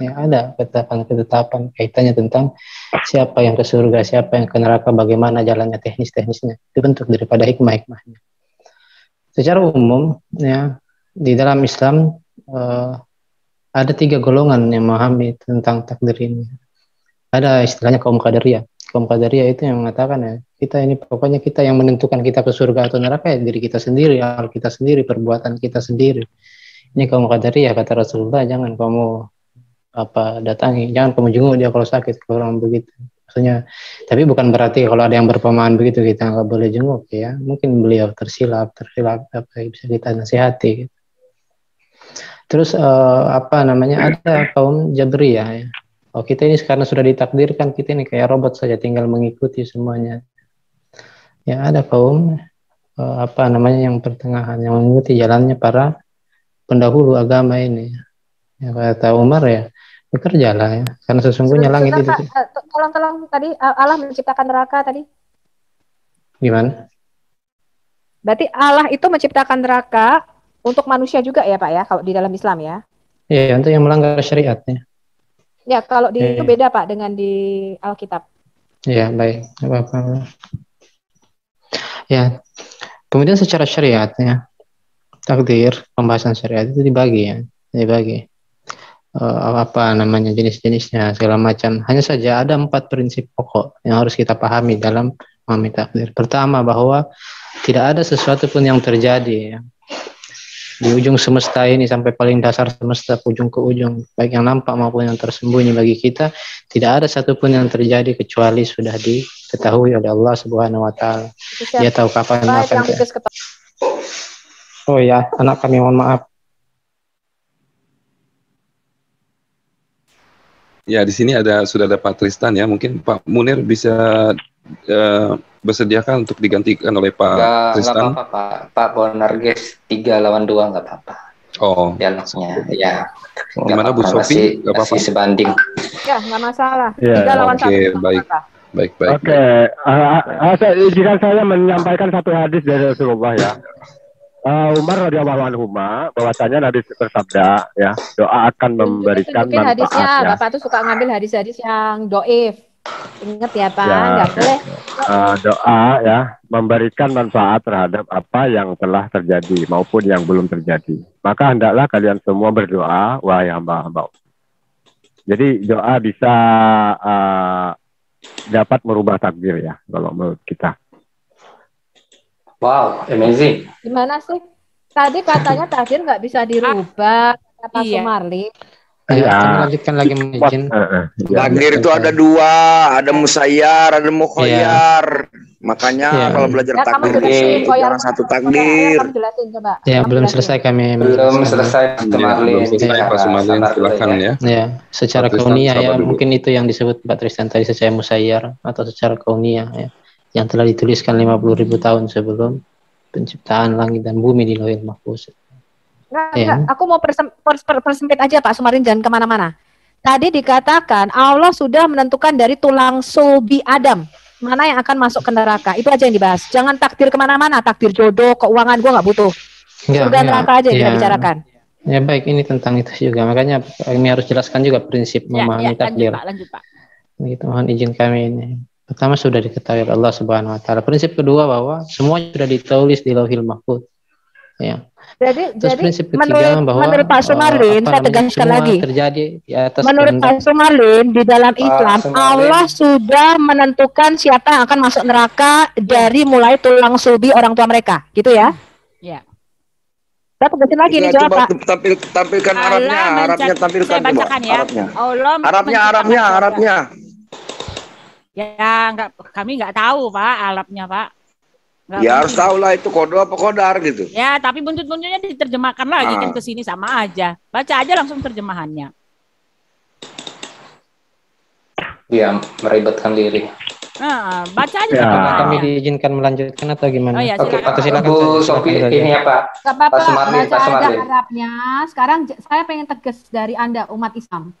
ya ada ketetapan-ketetapan kaitannya tentang siapa yang ke surga, siapa yang ke neraka, bagaimana jalannya teknis-teknisnya. Itu bentuk daripada hikmah-hikmahnya. Secara umum, ya di dalam Islam uh, ada tiga golongan yang memahami tentang takdir ini. Ada istilahnya kaum qadariyah. Kaum qadariyah itu yang mengatakan ya kita ini pokoknya kita yang menentukan kita ke surga atau neraka ya diri kita sendiri, hal kita sendiri, perbuatan kita sendiri. Ini kaum qadariyah kata Rasulullah jangan kamu apa datangi. Jangan kamu jenguk dia kalau sakit kalau begitu. Maksudnya tapi bukan berarti kalau ada yang berpemahaman begitu kita nggak boleh jenguk ya. Mungkin beliau tersilap tersilap apa bisa kita nasihati gitu. terus uh, apa namanya ada kaum jabriyah ya. Oh kita ini sekarang sudah ditakdirkan kita ini kayak robot saja tinggal mengikuti semuanya. Ya ada kaum uh, apa namanya yang pertengahan yang mengikuti jalannya para pendahulu agama ini. Ya kata Umar ya bekerjalah ya karena sesungguhnya langit itu eh, tolong tolong tadi Allah menciptakan neraka tadi. Gimana? Berarti Allah itu menciptakan neraka untuk manusia juga ya Pak ya kalau di dalam Islam ya? Iya untuk yang melanggar syariatnya. Ya kalau di ya, itu beda Pak dengan di Alkitab. Ya baik. Apa-apa. Ya kemudian secara syariatnya takdir pembahasan syariat itu dibagi ya dibagi uh, apa namanya jenis-jenisnya segala macam. Hanya saja ada empat prinsip pokok yang harus kita pahami dalam memahami takdir. Pertama bahwa tidak ada sesuatu pun yang terjadi ya. di ujung semesta ini sampai paling dasar semesta ujung ke ujung baik yang nampak maupun yang tersembunyi bagi kita tidak ada satupun yang terjadi kecuali sudah diketahui oleh Allah Subhanahu Wa Taala. Dia tahu kapan akan. Oh ya, anak kami mohon maaf. Ya, di sini ada sudah ada Pak Tristan ya. Mungkin Pak Munir bisa uh, bersediakan untuk digantikan oleh Pak Nggak, Tristan. nggak apa-apa Pak. Pak Bonarges tiga lawan dua nggak apa-apa. Oh, Dialognya ya. Nggak Gimana Bu Sofi? Masih, Nggak apa-apa? masih sebanding. Ya, nggak masalah. Iya, Tiga lawan oke, nggak baik. apa-apa. baik baik. Oke, uh, uh, saya, izinkan saya menyampaikan satu hadis dari Rasulullah ya. Uh, Umar radhiyallahu anhu bahwasanya Nabi bersabda ya, doa akan memberikan hadisnya. manfaat ya. Bapak tuh suka ngambil hadis-hadis yang doif. Ingat ya Pak, Ya. nggak boleh. Uh, doa ya, memberikan manfaat terhadap apa yang telah terjadi maupun yang belum terjadi. Maka hendaklah kalian semua berdoa, wahai hamba-hamba. Jadi doa bisa uh, dapat merubah takdir ya, kalau menurut kita. Wow, amazing. Gimana sih? Tadi katanya takdir nggak bisa dirubah. Kata Iya. Sumarli. Ayo, Ya. kita lanjutkan lagi izin. Uh, uh, ya. Takdir itu ada dua, ada musayyar, ada mukhayyar. Makanya Iya. kalau belajar Ya, takdir itu jangan satu takdir. Kamu jelasin coba. Ya, Kamu belum selesai kami. Belum selesai Ya, Sumarlin. belum selesai Iya, Pak sabar dulu silakan ya. Ya, secara Pak kauniyah ya, mungkin itu yang disebut Pak Tristan tadi secara musayyar atau secara kauniyah ya, yang telah dituliskan 50 ribu tahun sebelum penciptaan langit dan bumi di lauhil mahfuz. Nggak, Iya. nggak. Aku mau persem- pers- per- persempit aja Pak Sumarin jangan ke mana-mana. Tadi dikatakan Allah sudah menentukan dari tulang sulbi Adam mana yang akan masuk ke neraka. Itu aja yang dibahas. Jangan takdir ke mana-mana. Takdir jodoh, keuangan gue nggak butuh. Enggak, Surga enggak. neraka aja yang Ya. kita bicarakan. Ya baik, ini tentang itu juga. Makanya kami harus jelaskan juga prinsip Ya, ya, memahami lanjut takdir. Pak, lanjut Pak. Gitu, mohon izin kami ini. Pertama sudah diketahui oleh Allah Subhanahu wa taala. Prinsip kedua bahwa semua sudah ditulis di Lauhil Mahfuz. Ya. Jadi, Terus jadi prinsip ketiga menurut, bahwa menurut Pak Sumarlin, saya tegaskan semua lagi. terjadi di atas Menurut Pak Sumarlin di dalam Pak Islam Sumarlin. Allah sudah menentukan siapa yang akan masuk neraka dari mulai tulang sulbi orang tua mereka, gitu ya? Ya. Saya tegasin lagi nih jawab Pak. tampil, tampilkan Allah Arabnya, Arabnya tampilkan saya coba. bacakan ya. Arabnya. Allah Arabnya, Arabnya. Arabnya. Ya, enggak kami enggak tahu, Pak, Arabnya, Pak. Nggak Ya harus tahu lah itu kode apa kodar gitu. Ya, tapi buntut-buntutnya diterjemahkan lagi Ah. kan ke sini sama aja. Baca aja langsung terjemahannya. Ya, meribetkan diri. Nah, baca aja Ya. Kami diizinkan melanjutkan atau gimana? Oh ya, Oke, silakan. Atau silakan Bu Sofi, ini ya Pak. Gak apa-apa, Pak baca aja. Arabnya. Sekarang saya pengen tegas dari Anda, umat Islam.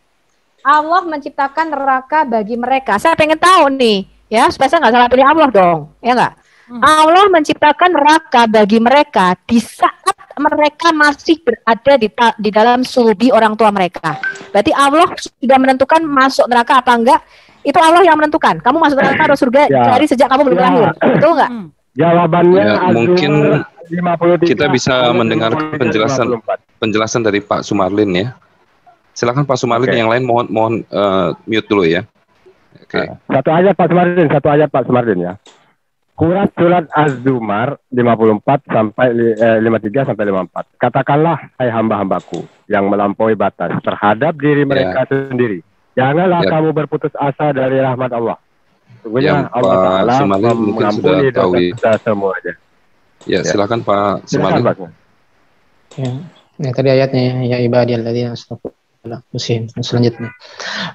Allah menciptakan neraka bagi mereka. Saya pengen tahu nih, ya supaya saya nggak salah pilih Allah dong, ya nggak? Hmm. Allah menciptakan neraka bagi mereka di saat mereka masih berada di, ta- di dalam sulbi orang tua mereka. Berarti Allah sudah menentukan masuk neraka apa enggak? Itu Allah yang menentukan. Kamu masuk neraka atau surga Ya. dari sejak kamu belum Ya. lahir. Betul nggak? Hmm. Jawabannya Ya, Az-Zumar mungkin 53, kita bisa ayat mendengar 53, penjelasan 54. penjelasan dari Pak Sumarlin ya. Silakan Pak Sumarlin Oke. yang lain mohon mohon eh, mute dulu ya. Oke. Satu ayat Pak Sumarlin, satu ayat Pak Sumarlin ya. Kurat surat Az-Zumar 54 sampai eh, 53 sampai 54. Katakanlah hai hamba-hambaku yang melampaui batas terhadap diri mereka sendiri. Janganlah Ya. kamu berputus asa dari rahmat Allah. Sungguhnya Ya, Allah Pak Ta'ala Sumarlin mungkin mengampuni sudah tahu dosa ya. kita semuanya. Ya, silakan Pak Sumarlin. Ya, yang tadi ayatnya ya, ya ibadiyal ladzina asrafu ala anfusihim. Selanjutnya.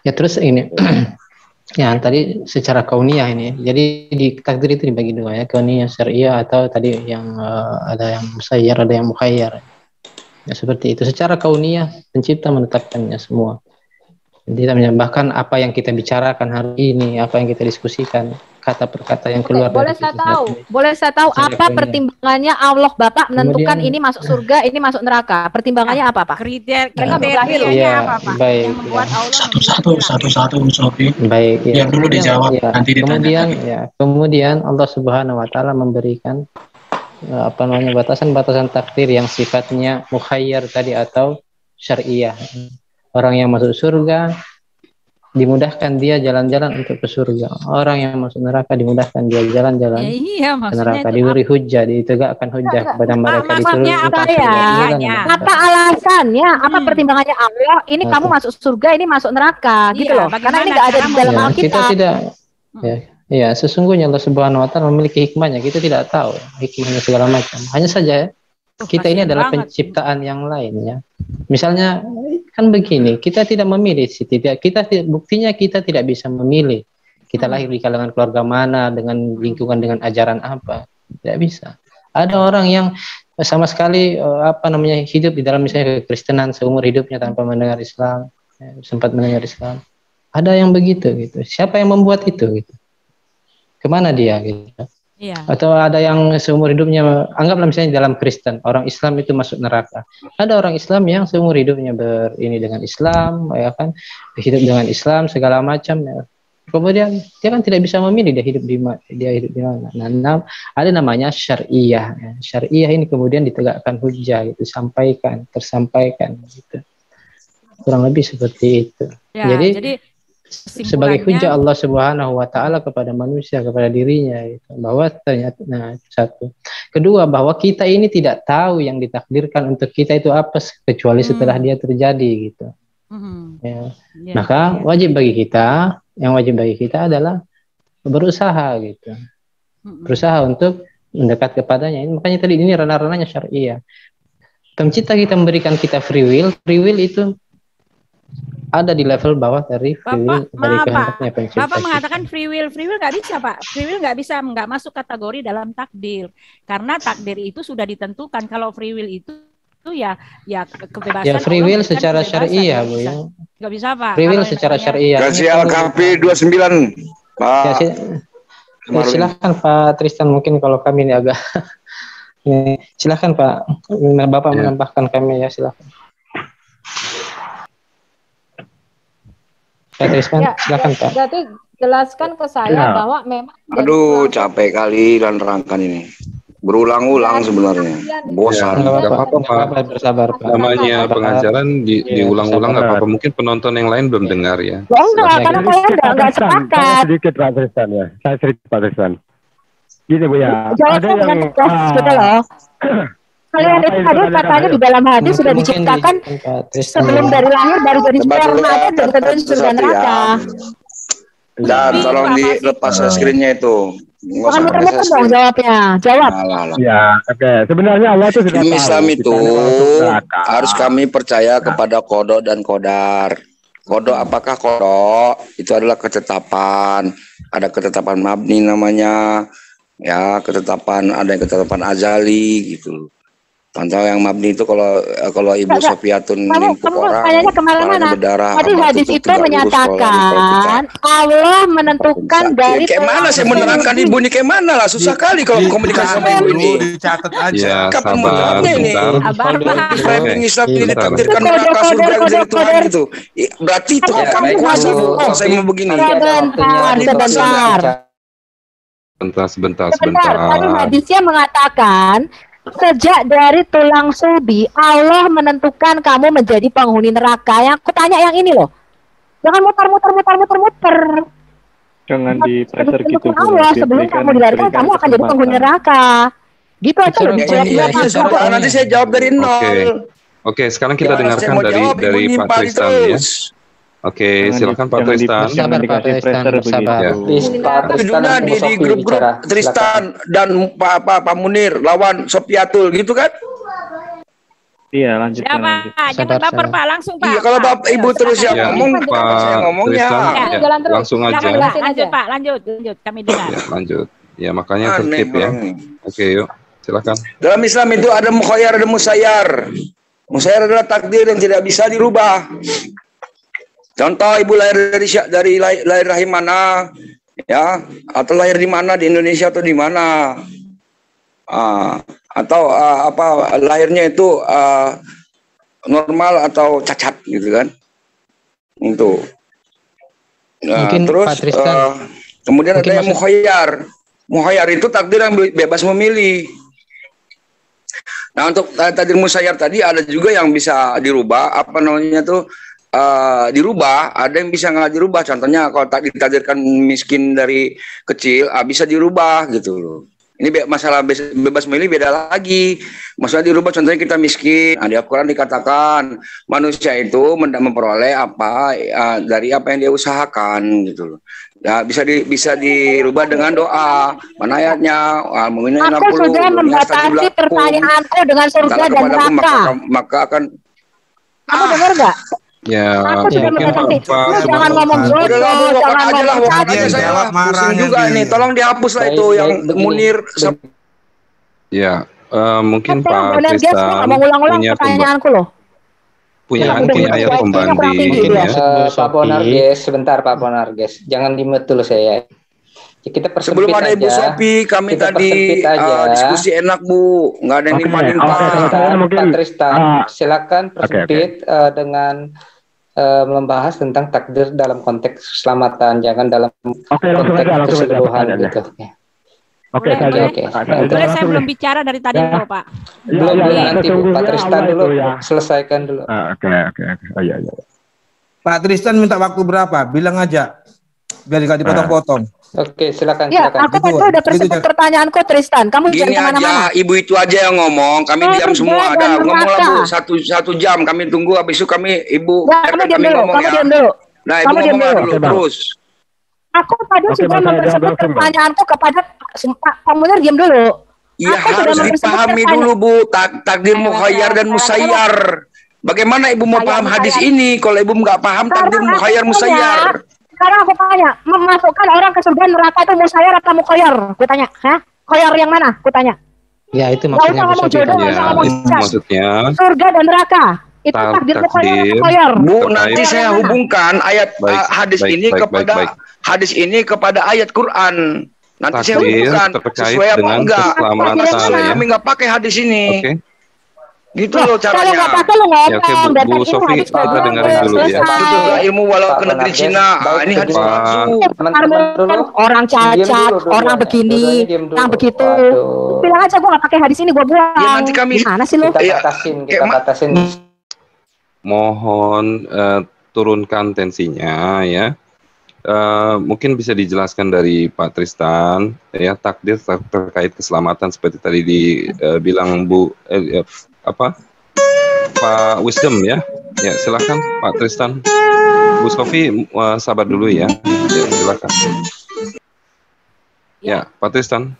Ya terus ini ya tadi secara kauniyah ini. Jadi di takdir itu dibagi dua ya, kauniyah syariah atau tadi yang eh, ada yang musayyar, ada yang mukhayyar. Ya seperti itu. Secara kauniyah pencipta menetapkannya semua. Jadi bahkan apa yang kita bicarakan hari ini, apa yang kita diskusikan, kata per kata yang Oke, keluar boleh dari saya tahu, boleh saya tahu Saya apa pengen. pertimbangannya Allah Bapak menentukan Kemudian- ini masuk surga, ini masuk neraka. Pertimbangannya apa, Pak? Kriteria kriterianya Iya, apa, Pak? baik, Yang membuat Allah Satu-satu, satu-satu, Sofi. Baik, ya. Biar dulu dijawab, ya, nanti ditanya Kemudian lagi. ya, kemudian Allah Subhanahu wa taala memberikan eh, apa namanya batasan-batasan takdir yang sifatnya mukhayyar tadi atau syariah. Orang yang masuk surga dimudahkan dia jalan-jalan untuk ke surga. Orang yang masuk neraka dimudahkan dia Ya, jalan-jalan iya, ke maksudnya neraka. Diberi hujah, ditegakkan hujah kepada mereka maksudnya diturunkan apa surga. ya? Jalan Iya. neraka. Apa alasannya? Apa Hmm. pertimbangannya Allah? Ini kamu masuk surga, ini masuk neraka, gitu Iya, loh. Karena ini nggak ada di dalam Ya, kita tidak Hmm. ya, ya sesungguhnya Allah Subhanahu wa taala memiliki hikmahnya. Kita tidak tahu hikmahnya segala macam. Hanya saja Oh, kita ini adalah penciptaan yang lain ya. Misalnya kan begini, kita tidak memilih sih, tidak kita buktinya kita tidak bisa memilih. Kita lahir di kalangan keluarga mana, dengan lingkungan dengan ajaran apa, tidak bisa. Ada orang yang sama sekali eh, apa namanya hidup di dalam misalnya kekristenan seumur hidupnya tanpa mendengar Islam, ya, sempat mendengar Islam. Ada yang begitu gitu. Siapa yang membuat itu gitu? Ke mana dia gitu? Iya. Atau ada yang seumur hidupnya, anggaplah misalnya dalam Kristen, orang Islam itu masuk neraka. Ada orang Islam yang seumur hidupnya ber ini dengan Islam, ya kan, hidup dengan Islam segala macam. Ya. Kemudian dia kan tidak bisa memilih dia hidup di dia hidup di mana. Nah, ada namanya syariah. Ya. Syariah ini kemudian ditegakkan hujah, gitu, sampaikan, tersampaikan, gitu. Kurang lebih seperti itu. Ya, jadi, jadi sebagai hujah Allah Subhanahu wa taala kepada manusia kepada dirinya gitu. bahwa ternyata nah satu. Kedua bahwa kita ini tidak tahu yang ditakdirkan untuk kita itu apa kecuali setelah dia terjadi gitu. Mhm. ya. Ya, maka wajib bagi kita yang wajib bagi kita adalah berusaha gitu. Berusaha untuk mendekat kepadanya. Ini makanya tadi ini ranah-ranahnya syariah pencipta kita memberikan kita free will free will itu ada di level bawah dari free will dari Maaf Pak, kehendaknya pencipta Bapak mengatakan free will, free will nggak bisa Pak, free will nggak bisa nggak masuk kategori dalam takdir, karena takdir itu sudah ditentukan. Kalau free will itu itu ya ya ke- kebebasan. Ya free will secara syariah Bu ya. Nggak bisa Pak. Free will secara syariah. Kasih LKP 29. Pak. Ya, si- ya, silahkan Pak Tristan mungkin kalau kami ini agak silahkan Pak Bapak Ya. menambahkan kami ya silahkan Pak Tristan Ya, silahkan Pak Berarti jelaskan ke saya Ya. bahwa memang Aduh, capek kali dan nerangkan ini. Berulang-ulang sebenarnya. Bosan. Ya, nggak apa-apa Pak. bersabar Pak Namanya pengajaran di, Iya, diulang-ulang nggak sabar. apa-apa. Mungkin penonton yang lain belum dengar ya. Oh enggak, karena saya enggak, enggak sepakat. Saya sedikit Pak Tristan ya. Saya sedikit Pak Tristan. Gini Bu ya, ada yang dengan Kalian itu kalian katanya di dalam hadis Mungkin- sudah diciptakan di- sebelum dari lahir dari dari sperma ya, aja dari tentuin surga ya. neraka. Dan tolong dilepas screennya itu. Pakai muter-muter dong screen. jawabnya. Jawab. Alah, alah. Ya, oke. Sebenarnya Allah itu sudah. Islam itu harus kami percaya kepada kodok dan kodar. Kodok apakah kodok? Itu adalah ketetapan. Ada ketetapan mabni namanya. Ya, ketetapan ada yang ketetapan azali gitu. Contoh yang mabni itu kalau eh, kalau Ibu nggak. Sofiatun nimpuk orang, tanyanya ke mana-mana. berdarah, Tadi hadis itu menyatakan Allah menentukan dari Ya, kayak mana saya menerangkan ibu ini kayak mana lah susah kali kalau komunikasi sama ibu ini. dicatat aja. Ya, Kapan sabar, menerangnya ini? Abah. Framing Islam ini ditakdirkan Itu neraka surga jadi Tuhan kode-kode. gitu. I- Berarti itu Kamu- masih saya mau begini. Sebentar, sebentar. Sebentar, sebentar, Sebentar, tadi hadisnya mengatakan sejak dari tulang sulbi Allah menentukan kamu menjadi penghuni neraka. Yang aku tanya yang ini loh. Jangan muter-muter muter-muter muter. Jangan di pressure gitu. Allah sebelum Diberikan- kamu dilahirkan kamu akan jadi penghuni neraka. Gitu aja loh Ya, dijawab ini, dia ya, iya, sudah. Nanti saya jawab dari nol. Oke. Oke, sekarang kita Ya, dengarkan dari jawab, dari Pak Tristan ya. Oke, Jangan silakan Pak Tristan. Sabar, Pak Tristan. Ya. Please, Pak Tristan Judulnya dan di, di grup-grup. Tristan dan Pak Pak Pak Munir lawan Sopiatul gitu kan? Iya, Ya lanjutkan lanjut. Pak, jangan Sabar, baper sabar. Pak, langsung Pak. Iya, kalau Pak, Bapak Ibu terus yang Ya, ngomong, Pak saya ngomongnya. Tristan, Ya, ya, jalan terus. langsung aja. Lanjut aja. Pak, lanjut, lanjut. Kami dengar. Ya, lanjut. Ya, makanya tertib ya. Oke, yuk. Silakan. Dalam Islam itu ada mukhayyar, ada musayyar. Musayyar adalah takdir yang tidak bisa dirubah. Contoh ibu lahir dari dari lahir, lahir rahim mana, ya, atau lahir di mana? Di Indonesia atau di mana, Ah, atau ah, apa lahirnya itu ah, normal atau cacat gitu kan, itu. Nah, Mungkin terus Pak ah, kemudian Mungkin ada yang mukhayyar. Mukhayyar itu takdir yang be- bebas memilih. Nah untuk ta- takdir musayyar tadi ada juga yang bisa dirubah. Apa namanya tuh eh, dirubah ada yang bisa nggak dirubah? Contohnya kalau tak ditakdirkan miskin dari kecil ah, bisa dirubah gitu loh. Ini be- masalah bebas, bebas memilih beda lagi. Maksudnya dirubah contohnya kita miskin. Nah, di Al-Quran dikatakan manusia itu memperoleh apa eh, dari apa yang dia usahakan gitu loh. Ya bisa di, bisa dirubah dengan doa. Mana ayatnya? Ah, Al-Mu'minun Aku 60 sudah membatasi pertanyaanku dengan surga dan neraka. maka, maka akan Kamu dengar nggak? Ya, Aku sudah mungkin mengerti. Pak Lu jangan ngomong Bu, jangan ngomong caci. saya lah. marah Pusing juga ini. Tolong dihapus lah itu yang. Munir. Ya, eh, mungkin Pak Tristan nggak mau ulang-ulang punya pertanyaanku loh. punya Ya, punya ayat pembanding dia. ya. Eh, Pak Bonarges, sebentar Pak Bonarges. Jangan dimut dulu saya. Ya, kita Sebelum ada Ibu. Sopi, kami Kita tadi eh, diskusi enak Bu, nggak ada yang Oke, dimanin oke, Pak. Pak Tristan, silakan persempit eh, dengan eh, membahas tentang takdir dalam konteks keselamatan, jangan dalam Oke, langsung konteks aja, langsung aja keseluruhan pertanyaannya. gitu. Ya. Oke, Boleh, saya. Oke, jawab Boleh saya belum bicara dari tadi Ya. loh Pak. Ya, Belum, ya, ya, nanti Bu. Pak Tristan Allah dulu ya. selesaikan dulu. Ah, Oke, oke, oke. Oh iya, iya. Pak Tristan minta waktu berapa? Bilang aja. Biar nggak dipotong-potong. Oke, silakan, Ya, silakan. aku Itu- tadi udah jangan- pertanyaanku Tristan. Kamu jangan Gini ke mana-mana. aja, ibu itu aja yang ngomong, kami diam semua. Ada ngomong lah Bu, satu satu jam kami tunggu. Habis itu kami ibu Ya, kamu biarkan diam kami dulu, ngomong kamu ya. diam dulu. Nah, ibu Kamu diam ngomong dulu. terus. Aku tadi Oke, sudah mempersempit Bang. pertanyaanku kepada Pak Pak Munir diam dulu. Ya Aku sudah harus dipahami pertanyaan. dulu Bu, tak, takdir mukhayyar dan musayyar. Bagaimana ibu mau paham hadis ini? Kalau ibu nggak paham takdir mukhayyar tanya, musayyar. Sekarang aku tanya, memasukkan orang ke surga neraka itu musayyar atau mukhayyar? Gue tanya, hah? Khoyar yang mana? Gue tanya. Ya itu usah maksudnya ngomong Sofi jodoh, usah Ya, ngomong jas. maksudnya Surga dan neraka. Itu Tak- takdir takdir. Bu, nanti saya hubungkan ayat Baik, uh, hadis baik, ini baik, kepada baik, baik. hadis ini kepada ayat Quran. Nanti saya Takdir hubungkan terkait sesuai apa dengan enggak. keselamatan kami nggak pakai hadis ini. Oke. Gitu Loh, loh kalau caranya. nggak pakai lu Ya, oke, Bu- Bu Sofi, kita dengerin dulu ya. Itu ilmu walau ke negeri Cina. Ah, ini hadis. Orang cacat, orang begini, orang begitu. Bilang aja gue gak pakai hadis ini, gue buang. Ya, nanti kami- Gimana sih lu? Kita Iya, batasin, kita batasin. Mohon eh, turunkan tensinya ya. Eh, mungkin bisa dijelaskan dari Pak Tristan ya takdir ter- terkait keselamatan seperti tadi dibilang Bu eh, eh, apa Pak Wisdom ya. Ya silakan Pak Tristan. Bu Sofi eh, sabar dulu ya. Ya silakan. Ya Pak Tristan.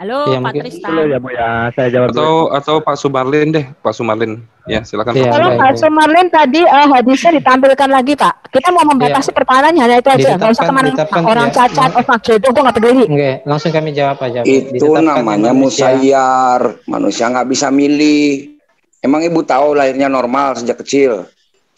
Halo Iya, Pak mungkin Tristan. Dulu ya Bu ya, saya jawab dulu. Atau atau Pak Sumarlin deh Pak Sumarlin. Ya silakan Iya, Pak Kalau Pak. Sumarlin tadi eh, hadisnya ditampilkan lagi Pak. Kita mau membatasi pertanyaannya hanya itu aja. Nggak usah ke mana ditetapkan, orang ya. cacat, orang jodoh, gue nggak peduli. Enggak, langsung kami jawab aja. Itu Ditetapkan namanya manusia. musayyar. Manusia nggak bisa milih. Emang ibu tahu lahirnya normal sejak kecil?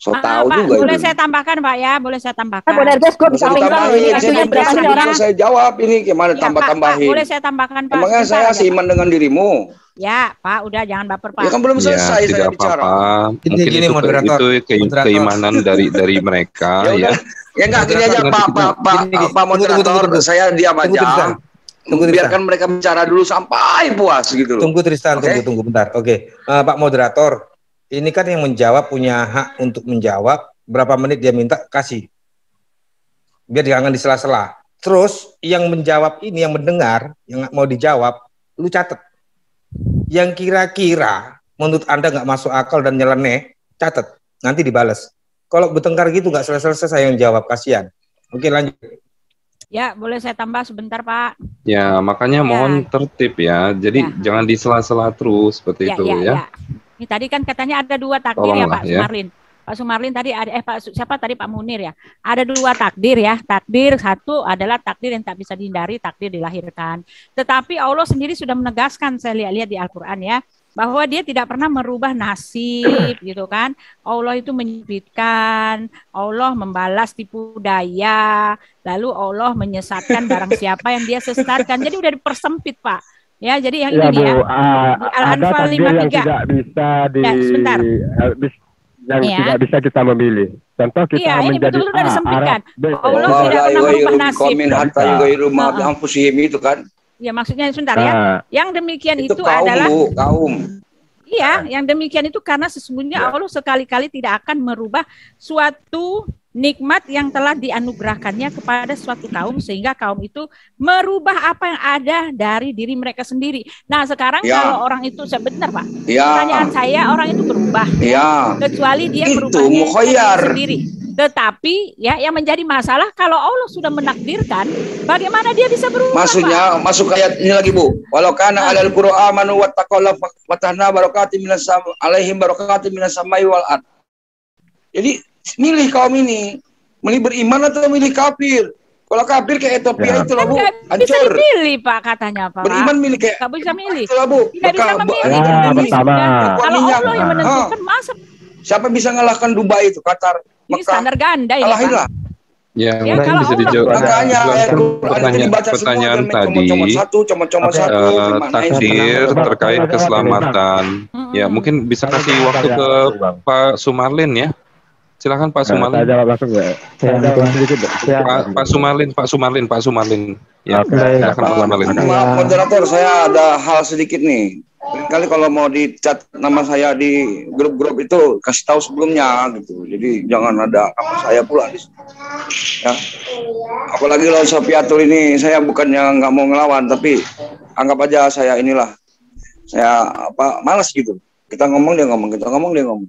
So Ah, tahu Pak, juga boleh ibu. saya tambahkan Pak ya, boleh saya Kan tambahkan. benar guys, gue Nggak bisa ditambahin. ini berapa nih orang? saya jawab ini gimana Ya, tambah-tambahin. boleh saya tambahkan Pak. Emangnya saya aja, seiman dengan dirimu? Ya, Pak, udah jangan baper Pak. Ya kan belum Ya, selesai saya tidak bicara. apa-apa. Ini Mungkin gini, itu moderator. itu ke- Moderator. keimanan dari dari mereka Ya ya. Ya enggak gini aja Pak Pak Pak. Pak moderator, saya diam aja. Tunggu, Tristan. Biarkan mereka bicara dulu sampai puas gitu loh. Tunggu Tristan, tunggu tunggu bentar. Oke, Eh, Pak moderator, ini kan yang menjawab punya hak untuk menjawab berapa menit dia minta kasih. Biar jangan disela-sela. Terus yang menjawab ini yang mendengar yang mau dijawab, lu catet. Yang kira-kira menurut Anda nggak masuk akal dan nyeleneh, catet. Nanti dibales. Kalau bertengkar gitu nggak selesai-selesai saya yang jawab, kasihan. Oke lanjut. Ya, boleh saya tambah sebentar Pak. Ya, makanya mohon tertib ya. Jadi Ya. jangan disela-sela terus seperti Ya, itu ya, ya. ya. Ini tadi kan katanya ada dua takdir ya Tolonglah, Pak ya. Sumarlin. Pak Sumarlin tadi ada eh Pak siapa tadi Pak Munir ya. Ada dua takdir ya. Takdir satu adalah takdir yang tak bisa dihindari, takdir dilahirkan. Tetapi Allah sendiri sudah menegaskan saya lihat-lihat di Al-Qur'an ya bahwa dia tidak pernah merubah nasib gitu kan. Allah itu menyebutkan, Allah membalas tipu daya, lalu Allah menyesatkan barang siapa yang dia sesatkan. Jadi udah dipersempit, Pak. Ya, jadi yang Ya ini Bu, ya. ah, Di ada Al-Anfal takdir yang 53. tidak bisa di Ya, sebentar. eh, yang Iya. tidak bisa kita memilih. Contoh kita Iya, ini menjadi betul-betul A, disempitkan. Arab, B. Allah tidak pernah merubah nasib. Bisa. yughayyiru ma Heeh. bi anfusihim itu kan. Ya maksudnya sebentar ya. Ah, Yang demikian Itu itu, kaum adalah Bu, kaum. iya, yang demikian itu karena sesungguhnya Ya. Allah sekali-kali tidak akan merubah suatu nikmat yang telah dianugerahkannya kepada suatu kaum sehingga kaum itu merubah apa yang ada dari diri mereka sendiri. Nah, sekarang Ya. kalau orang itu sebentar, Pak. Ya. Pertanyaan saya orang itu berubah Ya. kecuali dia Itu mukhayyar. diri sendiri. Tetapi ya yang menjadi masalah kalau Allah sudah menakdirkan, bagaimana dia bisa berubah? Maksudnya Pak? masuk ayat ini lagi Bu. Walau kana alal qur'an amanu wattaqalla fatahna barakati minas sam alaihim barakati minas samai wal ard. Jadi milih kaum ini, milih beriman atau milih kafir. Kalau kafir kayak Ethiopia itu lah Bu, Nggak bisa hancur. dipilih Pak katanya Pak. Beriman milih kayak Nggak bisa milih. Itulah Bu. Tidak bisa memilih. Ya, pertama. Kalau. Allah yang Ah. menentukan masa Siapa bisa ngalahkan Dubai itu, Qatar, ini Mekah? standar ganda ya Kalahin lah. Ya, Ya, mungkin kalau bisa dijawab. Makanya itu pertanyaan, dibaca semua pertanyaan tadi. satu, eh, ya? takdir terkait keselamatan. Ya, mungkin bisa kasih waktu ke Pak Sumarlin ya. Silakan Pak Nah, saya Sumarlin. jawab langsung ya. Saya jawab sedikit. Pak. Pak, Pak Sumarlin, Pak Sumarlin, Pak Sumarlin. Ya, silakan Pak Sumarlin. Maaf moderator, saya ada hal sedikit nih. Kali kalau mau dicat nama saya di grup-grup itu kasih tahu sebelumnya gitu. Jadi jangan ada nama saya pula di situ. Ya. Apalagi kalau Sofiatul ini saya bukannya nggak mau ngelawan tapi anggap aja saya inilah saya apa malas gitu. Kita ngomong dia ngomong, kita ngomong dia ngomong.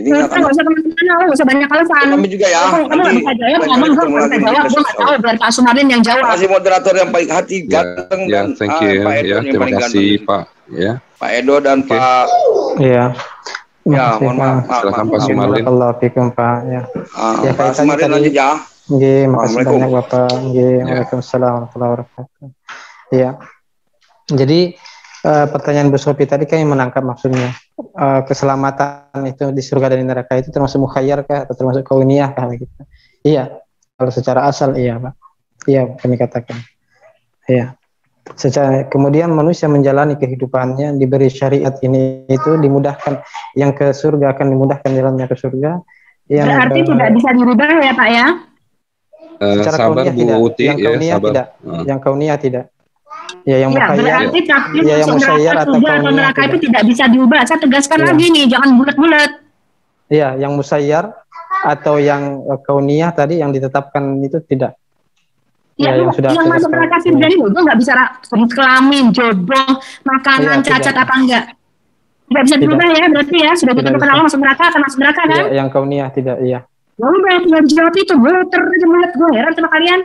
Jadi nggak Nggak usah teman-teman, nggak usah banyak alasan. Kami juga ya, Kamu kamu nggak bisa jawab, ngomong gue ketemu nggak bisa jawab, gue nggak tahu biar Pak Sumarlin yang Terima jawab. kasih moderator yang baik hati, Ya, ganteng ya, dan thank ah, you Pak Edo ya. yang Terima kasih. Pak. Ya. Pak Edo dan Pak Iya. Ya, mohon maaf, Silakan Pak. Sumarlin. Fikum Pak. Ya. Ah, Ya, Pak Sumarlin lanjut ya. Nggih, makasih Assalamualaikum. banyak Bapak. Nggih, Waalaikumsalam warahmatullahi wabarakatuh. Iya. Jadi eh, pertanyaan Bu Sofi tadi kami menangkap maksudnya Eh, keselamatan itu di surga dan di neraka itu termasuk mukhayyar kah atau termasuk kauniyah kah begitu. Iya. Kalau secara asal iya, Pak. Iya, kami katakan. Iya. Secara kemudian manusia menjalani kehidupannya diberi syariat ini itu dimudahkan yang ke surga akan dimudahkan jalannya ke surga. Yang Berarti ke- tidak bisa dirubah ya Pak ya? Eh, secara sabar kauniyah Bu tidak, Uti yang ya, kauniyah sabar. tidak, Hmm. yang kauniyah tidak. Ya yang Ya, mukhayyar, berarti takdir ya yang masuk neraka atau surga atau kauniyah neraka itu tidak. bisa diubah. Saya tegaskan Iya. lagi nih, jangan bulat-bulat. Iya, yang musayyar atau yang eh, kauniyah tadi yang ditetapkan itu tidak. Ya, Ya, yang sudah yang saya masuk neraka surga gue nggak bisa kelamin, jodoh, makanan, Iya, cacat tidak. apa enggak. Tidak bisa Tidak. dirubah ya, berarti ya sudah Tidak ditentukan. Allah masuk neraka akan masuk neraka kan? Iya, yang kauniyah tidak, iya. Ya udah tinggal dijawab itu, muter aja mulut gue heran sama kalian.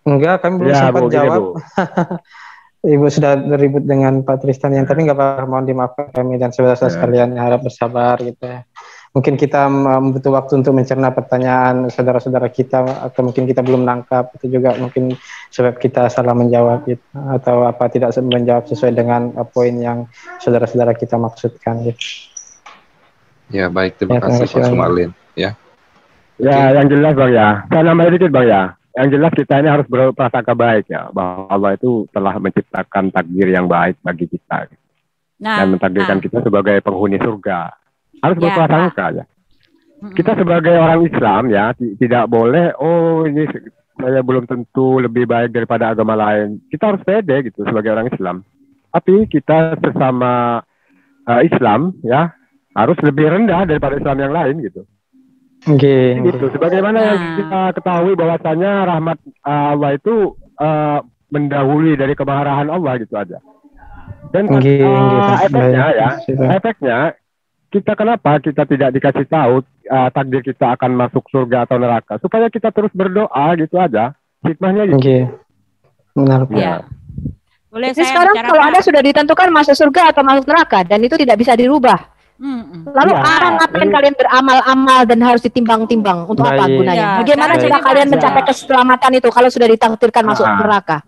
Enggak, kami belum Ya, sempat jawab. Bu. Ibu sudah beribut dengan Pak Tristan yang tapi nggak apa-apa, mohon dimaafkan kami dan saudara-saudara Ya. sekalian harap bersabar gitu ya. Mungkin kita butuh waktu untuk mencerna pertanyaan saudara-saudara kita atau mungkin kita belum nangkap itu juga mungkin sebab kita salah menjawab gitu atau apa tidak menjawab sesuai dengan uh, poin yang saudara-saudara kita maksudkan gitu. Ya, baik. Terima Ya, terima kasih Pak. Sumarlin. Ya. Ya, yang jelas Bang ya. Saya nambahin dikit Bang ya. Yang jelas kita ini harus berprasangka baik ya. Bahwa Allah itu telah menciptakan takdir yang baik bagi kita. Nah, dan mentakdirkan nah. kita sebagai penghuni surga. Harus Ya, berprasangka ya. Kita sebagai orang Islam ya ti- tidak boleh oh ini saya belum tentu lebih baik daripada agama lain. Kita harus pede gitu sebagai orang Islam. Tapi kita sesama eh, Islam ya harus lebih rendah daripada Islam yang lain gitu. Oke. Gitu. Sebagaimana yang kita ketahui bahwasanya rahmat eh, Allah itu eh, mendahului dari kemarahan Allah gitu aja. Dan Nggih, eh, nggih, efeknya ya, efeknya kita kenapa kita tidak dikasih tahu eh, takdir kita akan masuk surga atau neraka supaya kita terus berdoa gitu aja. Hikmahnya gitu. Oke. Benar. Pak. Ya. Boleh Jadi saya sekarang kalau? Anda sudah ditentukan masuk surga atau masuk neraka dan itu tidak bisa dirubah. Hmm, Lalu Iya, apa ngapain ini- kalian beramal-amal dan harus ditimbang-timbang untuk apa Baik. gunanya? Ya, Bagaimana baik. cara kalian mencapai keselamatan itu kalau sudah ditakdirkan masuk Ah. neraka?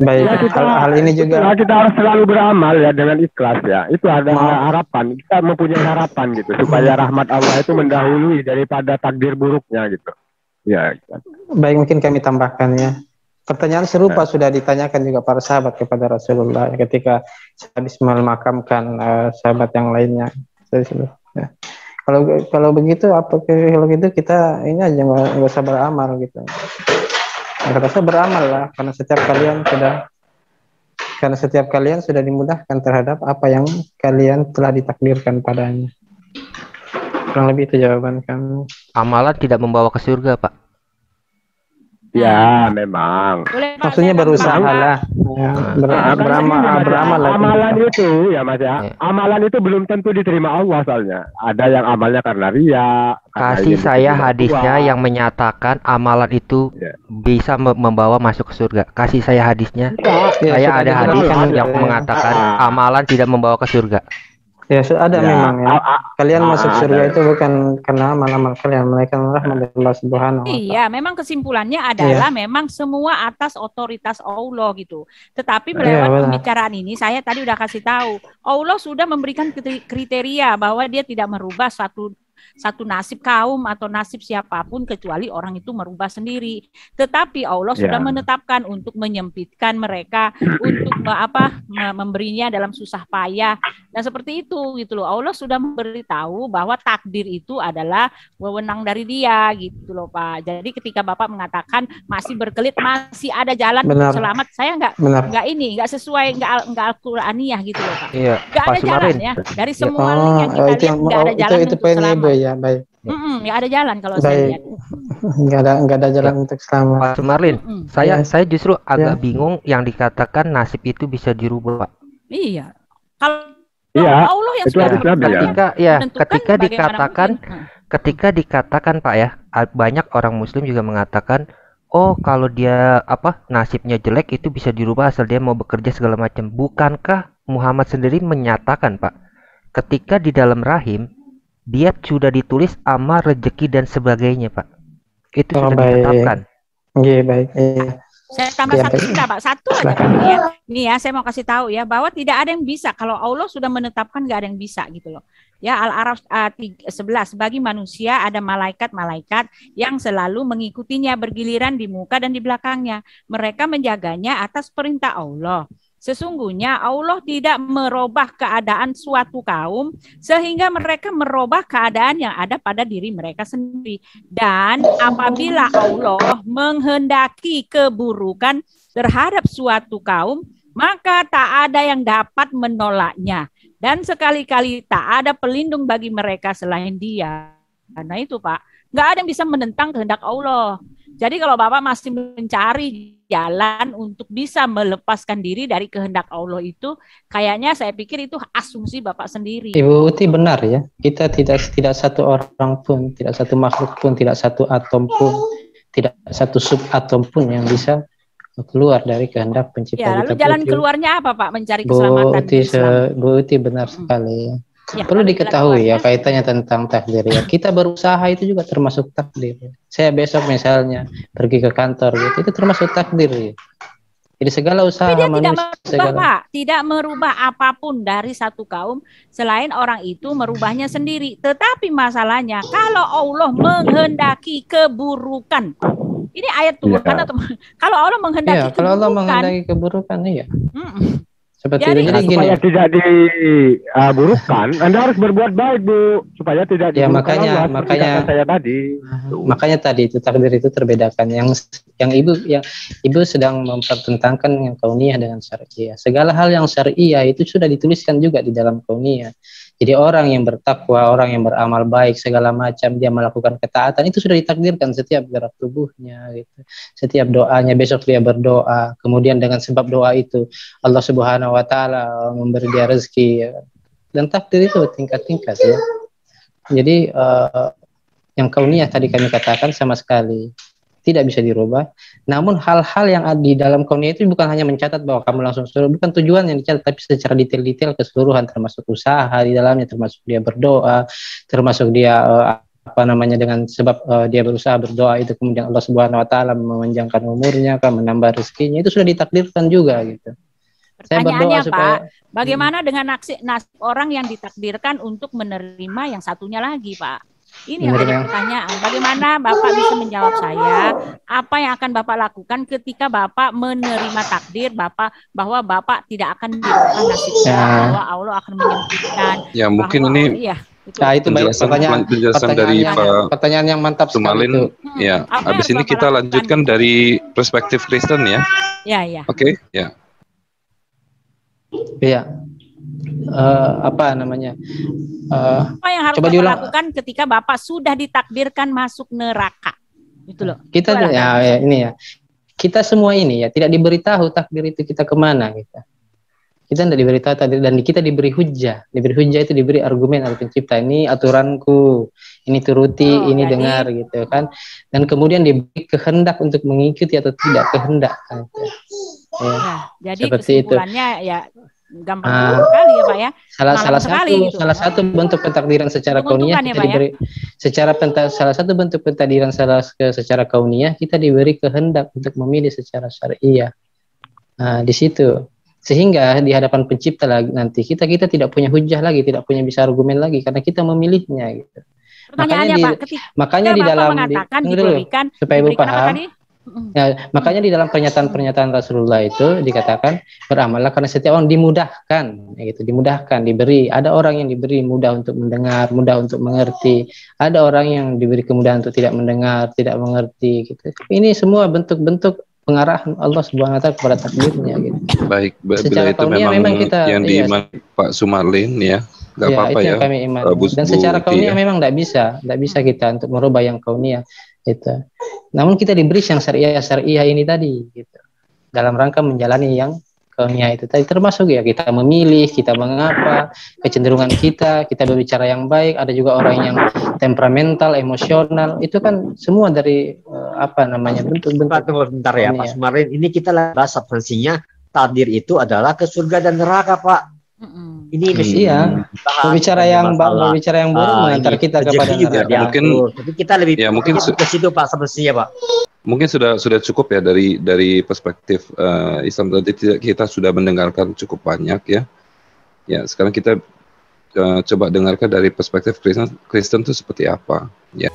Baik. Ya, kita, hal, hal ini juga Itulah kita harus selalu beramal ya dengan ikhlas ya. Itu ada harapan. Kita mempunyai harapan gitu supaya rahmat Allah itu mendahului daripada takdir buruknya gitu. Ya. Baik mungkin kami tambahkan ya. Pertanyaan serupa sudah ditanyakan juga para sahabat kepada Rasulullah ketika habis memakamkan eh, sahabat yang lainnya. Jadi, sudah, ya. Kalau kalau begitu apa kalau gitu kita ini aja nggak nggak usah beramal gitu. Kata saya beramal lah karena setiap kalian sudah karena setiap kalian sudah dimudahkan terhadap apa yang kalian telah ditakdirkan padanya. Kurang lebih itu jawaban kami. Amalan tidak membawa ke surga, Pak. Ya, memang. Boleh Pak, Maksudnya saya nggak berusaha menolak. lah. Ya, ber- Nah, beramal, ini, beramal lah. Amalan itu ya Mas ya. Amalan itu belum tentu diterima Allah soalnya. Ada yang amalnya karena ria. karena Kasih ingin saya hadisnya Tuhan. yang menyatakan amalan itu Ya. bisa me- membawa masuk ke surga. Kasih saya hadisnya. Ya, saya sudah ada hadis yang ya. mengatakan Ah. amalan tidak membawa ke surga. Ya, ada Ya, memang ya. a- a- Kalian a- masuk ada. surga itu bukan karena amal-amal kalian, melainkan rahmat dari Allah Subhanahu wa taala. Iya, memang kesimpulannya adalah memang semua atas otoritas Allah gitu. Tetapi Iya, melewat benar. pembicaraan ini saya tadi udah kasih tahu, Allah sudah memberikan krite- kriteria bahwa dia tidak merubah satu satu nasib kaum atau nasib siapa pun kecuali orang itu merubah sendiri. Tetapi Allah sudah Ya. menetapkan untuk menyempitkan mereka untuk apa me- memberinya dalam susah payah dan seperti itu gitu loh. Allah sudah memberitahu bahwa takdir itu adalah wewenang dari dia gitu loh Pak. Jadi ketika Bapak mengatakan masih berkelit masih ada jalan Benar. untuk selamat, saya nggak nggak ini nggak sesuai nggak nggak Al-Qur'aniyah gitu loh Pak. Iya, Nggak Pak ada jalan Sumarin. ya dari Ya, semua oh, link yang kita oh, itu lihat nggak oh, ada itu jalan itu untuk poinnya selamat. Ibu ya, baik. Mm-mm, nggak ada jalan kalau saya Baik. lihat. Enggak ada enggak ada jalan untuk selamat. Pak Sumarlin, Mm-mm. saya Ya. saya justru agak Ya. bingung yang dikatakan nasib itu bisa dirubah, Pak. Iya. Kalau Iya, Allah yang itu sudah Nabi ya. menentukan- Ketika ya, ketika dikatakan mungkin. Hmm. ketika dikatakan Pak ya, banyak orang muslim juga mengatakan Oh, kalau dia apa nasibnya jelek itu bisa dirubah asal dia mau bekerja segala macam. Bukankah Muhammad sendiri menyatakan, Pak, ketika di dalam rahim dia sudah ditulis amal rezeki dan sebagainya, Pak. Itu Oh, sudah baik. ditetapkan. Iya, baik. Iya. Saya tambah Ya, satu juga, Pak. Satu aja ya. Nih ya, saya mau kasih tahu ya bahwa tidak ada yang bisa kalau Allah sudah menetapkan nggak ada yang bisa gitu loh. Ya Al-Araf uh, 11 bagi manusia ada malaikat-malaikat yang selalu mengikutinya bergiliran di muka dan di belakangnya. Mereka menjaganya atas perintah Allah. Sesungguhnya Allah tidak merubah keadaan suatu kaum sehingga mereka merubah keadaan yang ada pada diri mereka sendiri. Dan apabila Allah menghendaki keburukan terhadap suatu kaum, maka tak ada yang dapat menolaknya. Dan sekali-kali tak ada pelindung bagi mereka selain dia. Karena itu Pak, nggak ada yang bisa menentang kehendak Allah. Jadi kalau Bapak masih mencari jalan untuk bisa melepaskan diri dari kehendak Allah itu, kayaknya saya pikir itu asumsi Bapak sendiri. Ibu Uti benar ya. Kita tidak tidak satu orang pun, tidak satu makhluk pun, tidak satu atom pun, tidak satu sub atom pun yang bisa keluar dari kehendak pencipta Ya, lalu kita. jalan Uti. keluarnya apa Pak? Mencari Bu keselamatan Uti, Bu Uti benar sekali ya. Ya, Perlu diketahui ya keluarnya. kaitannya tentang takdir ya. Kita berusaha itu juga termasuk takdir. ya. Saya besok misalnya pergi ke kantor gitu, itu termasuk takdir ya. Jadi segala usaha Tapi dia tidak manusia, merubah, segala Pak. Tidak merubah apa pun dari satu kaum selain orang itu merubahnya sendiri. Tetapi masalahnya kalau Allah menghendaki keburukan. Ini ayat Tuhan Iya. atau kalau Allah menghendaki Iya, kalau Allah keburukan. menghendaki keburukan iya. Seperti Jadi- Nah, gini. supaya tidak diburukkan, Anda harus berbuat baik, Bu, supaya tidak Ya, makanya- Allah, makanya- saya tadi. Makanya tadi itu takdir itu terbedakan. Yang yang ibu yang ibu sedang mempertentangkan yang kauniyah dengan syariah. Segala hal yang syariah itu sudah dituliskan juga di dalam kauniyah. Jadi orang yang bertakwa, orang yang beramal baik segala macam dia melakukan ketaatan itu sudah ditakdirkan setiap gerak tubuhnya gitu. Setiap doanya besok dia berdoa, kemudian dengan sebab doa itu Allah Subhanahu wa taala memberi dia rezeki ya. dan takdir itu tingkat-tingkat ya. Jadi eh, yang kauniyah tadi kami katakan sama sekali tidak bisa dirubah. Namun hal-hal yang ada di dalam kauniyah itu bukan hanya mencatat bahwa kamu langsung suruh, bukan tujuan yang dicatat, tapi secara detail-detail keseluruhan termasuk usaha di dalamnya, termasuk dia berdoa, termasuk dia eh, apa namanya dengan sebab eh, dia berusaha berdoa itu kemudian Allah Subhanahu Wa Taala memanjangkan umurnya, kan menambah rezekinya itu sudah ditakdirkan juga gitu. Saya berdoa Pertanyaannya supaya Pak, bagaimana dengan nasib, nasib orang yang ditakdirkan untuk menerima yang satunya lagi Pak? Ini yang yang- pertanyaan. Bagaimana Bapak bisa menjawab saya? Apa yang akan Bapak lakukan ketika Bapak menerima takdir Bapak bahwa Bapak tidak akan dirubah nasibnya, Ya. bahwa Allah akan menyembuhkan. Ya, mungkin bahwa- ini Iya. itu. Nah, itu baik penjelasan pertanyaan, penjelasan pertanyaan dari yang, Pak pertanyaan yang mantap sekali Sumalin. itu. Ya, Apa yang habis ini kita lakukan? lanjutkan dari perspektif Kristen ya. Ya, ya. Oke, ya. Iya. Eh, apa namanya? Eh, Apa yang harus Coba diulang. lakukan ketika Bapak sudah ditakdirkan masuk neraka? Itu loh. Kita Itu ya, ya, ini ya. Kita semua ini ya tidak diberitahu takdir itu kita ke mana kita. Kita tidak diberitahu takdir dan kita diberi hujah. Diberi hujah itu diberi argumen oleh pencipta. Ini aturanku, ini turuti, Oh, ini jadi- dengar gitu kan. Dan kemudian diberi kehendak untuk mengikuti atau tidak kehendak. gitu. Ya, Ya, jadi seperti itu. kesimpulannya ya gampang Ah, sekali ya Pak ya. salah salah sekali satu gitu. salah satu bentuk pentakdiran secara kauniyah ya, kita ya? diberi secara penta, salah satu bentuk pentakdiran salah ke- secara kauniyah kita diberi kehendak untuk memilih secara syariah. Nah, di situ sehingga di hadapan pencipta lagi nanti kita kita tidak punya hujah lagi, tidak punya bisa argumen lagi karena kita memilihnya gitu. Pertanyaannya di- Pak, ketika makanya di dalam di, mengatakan tunggu dulu, supaya Ibu paham. Ya, makanya di dalam pernyataan-pernyataan Rasulullah itu dikatakan beramallah karena setiap orang dimudahkan, ya gitu, dimudahkan, diberi. Ada orang yang diberi mudah untuk mendengar, mudah untuk mengerti. Ada orang yang diberi kemudahan untuk tidak mendengar, tidak mengerti. Gitu. Ini semua bentuk-bentuk pengarahan Allah Subhanahu Wa Taala kepada takdirnya. Gitu. Baik, Secara bila itu memang, memang kita- yang iya. Pak Sumarlin ya, nggak Ya, apa-apa itu ya. yang kami iman. Bu- Dan secara Uti kauniyah ya. memang tidak bisa, tidak bisa kita untuk merubah yang kauniyah itu. Namun kita diberi yang syariah syariah ini tadi gitu. Dalam rangka menjalani yang kauniyah itu tadi termasuk ya kita memilih, kita mengapa, kecenderungan kita, kita berbicara yang baik, ada juga orang yang temperamental, emosional, itu kan semua dari eh, apa namanya bentuk-bentuk tunggu sebentar ya Pak. Sumarin. Ini kita bahas substansinya takdir itu adalah ke surga dan neraka Pak. Ini Hmm. mesti Iya, dibahas, berbicara yang ba- masalah, berbicara yang buruk ah, mengantar ini kita kepada juga neraka. diatur. Mungkin Tapi kita lebih ya mungkin ke situ Pak substansinya Pak. mungkin sudah sudah cukup ya dari dari perspektif eh, Islam tadi kita sudah mendengarkan cukup banyak ya. Ya, sekarang kita eh, coba dengarkan dari perspektif Kristen Kristen itu seperti apa ya.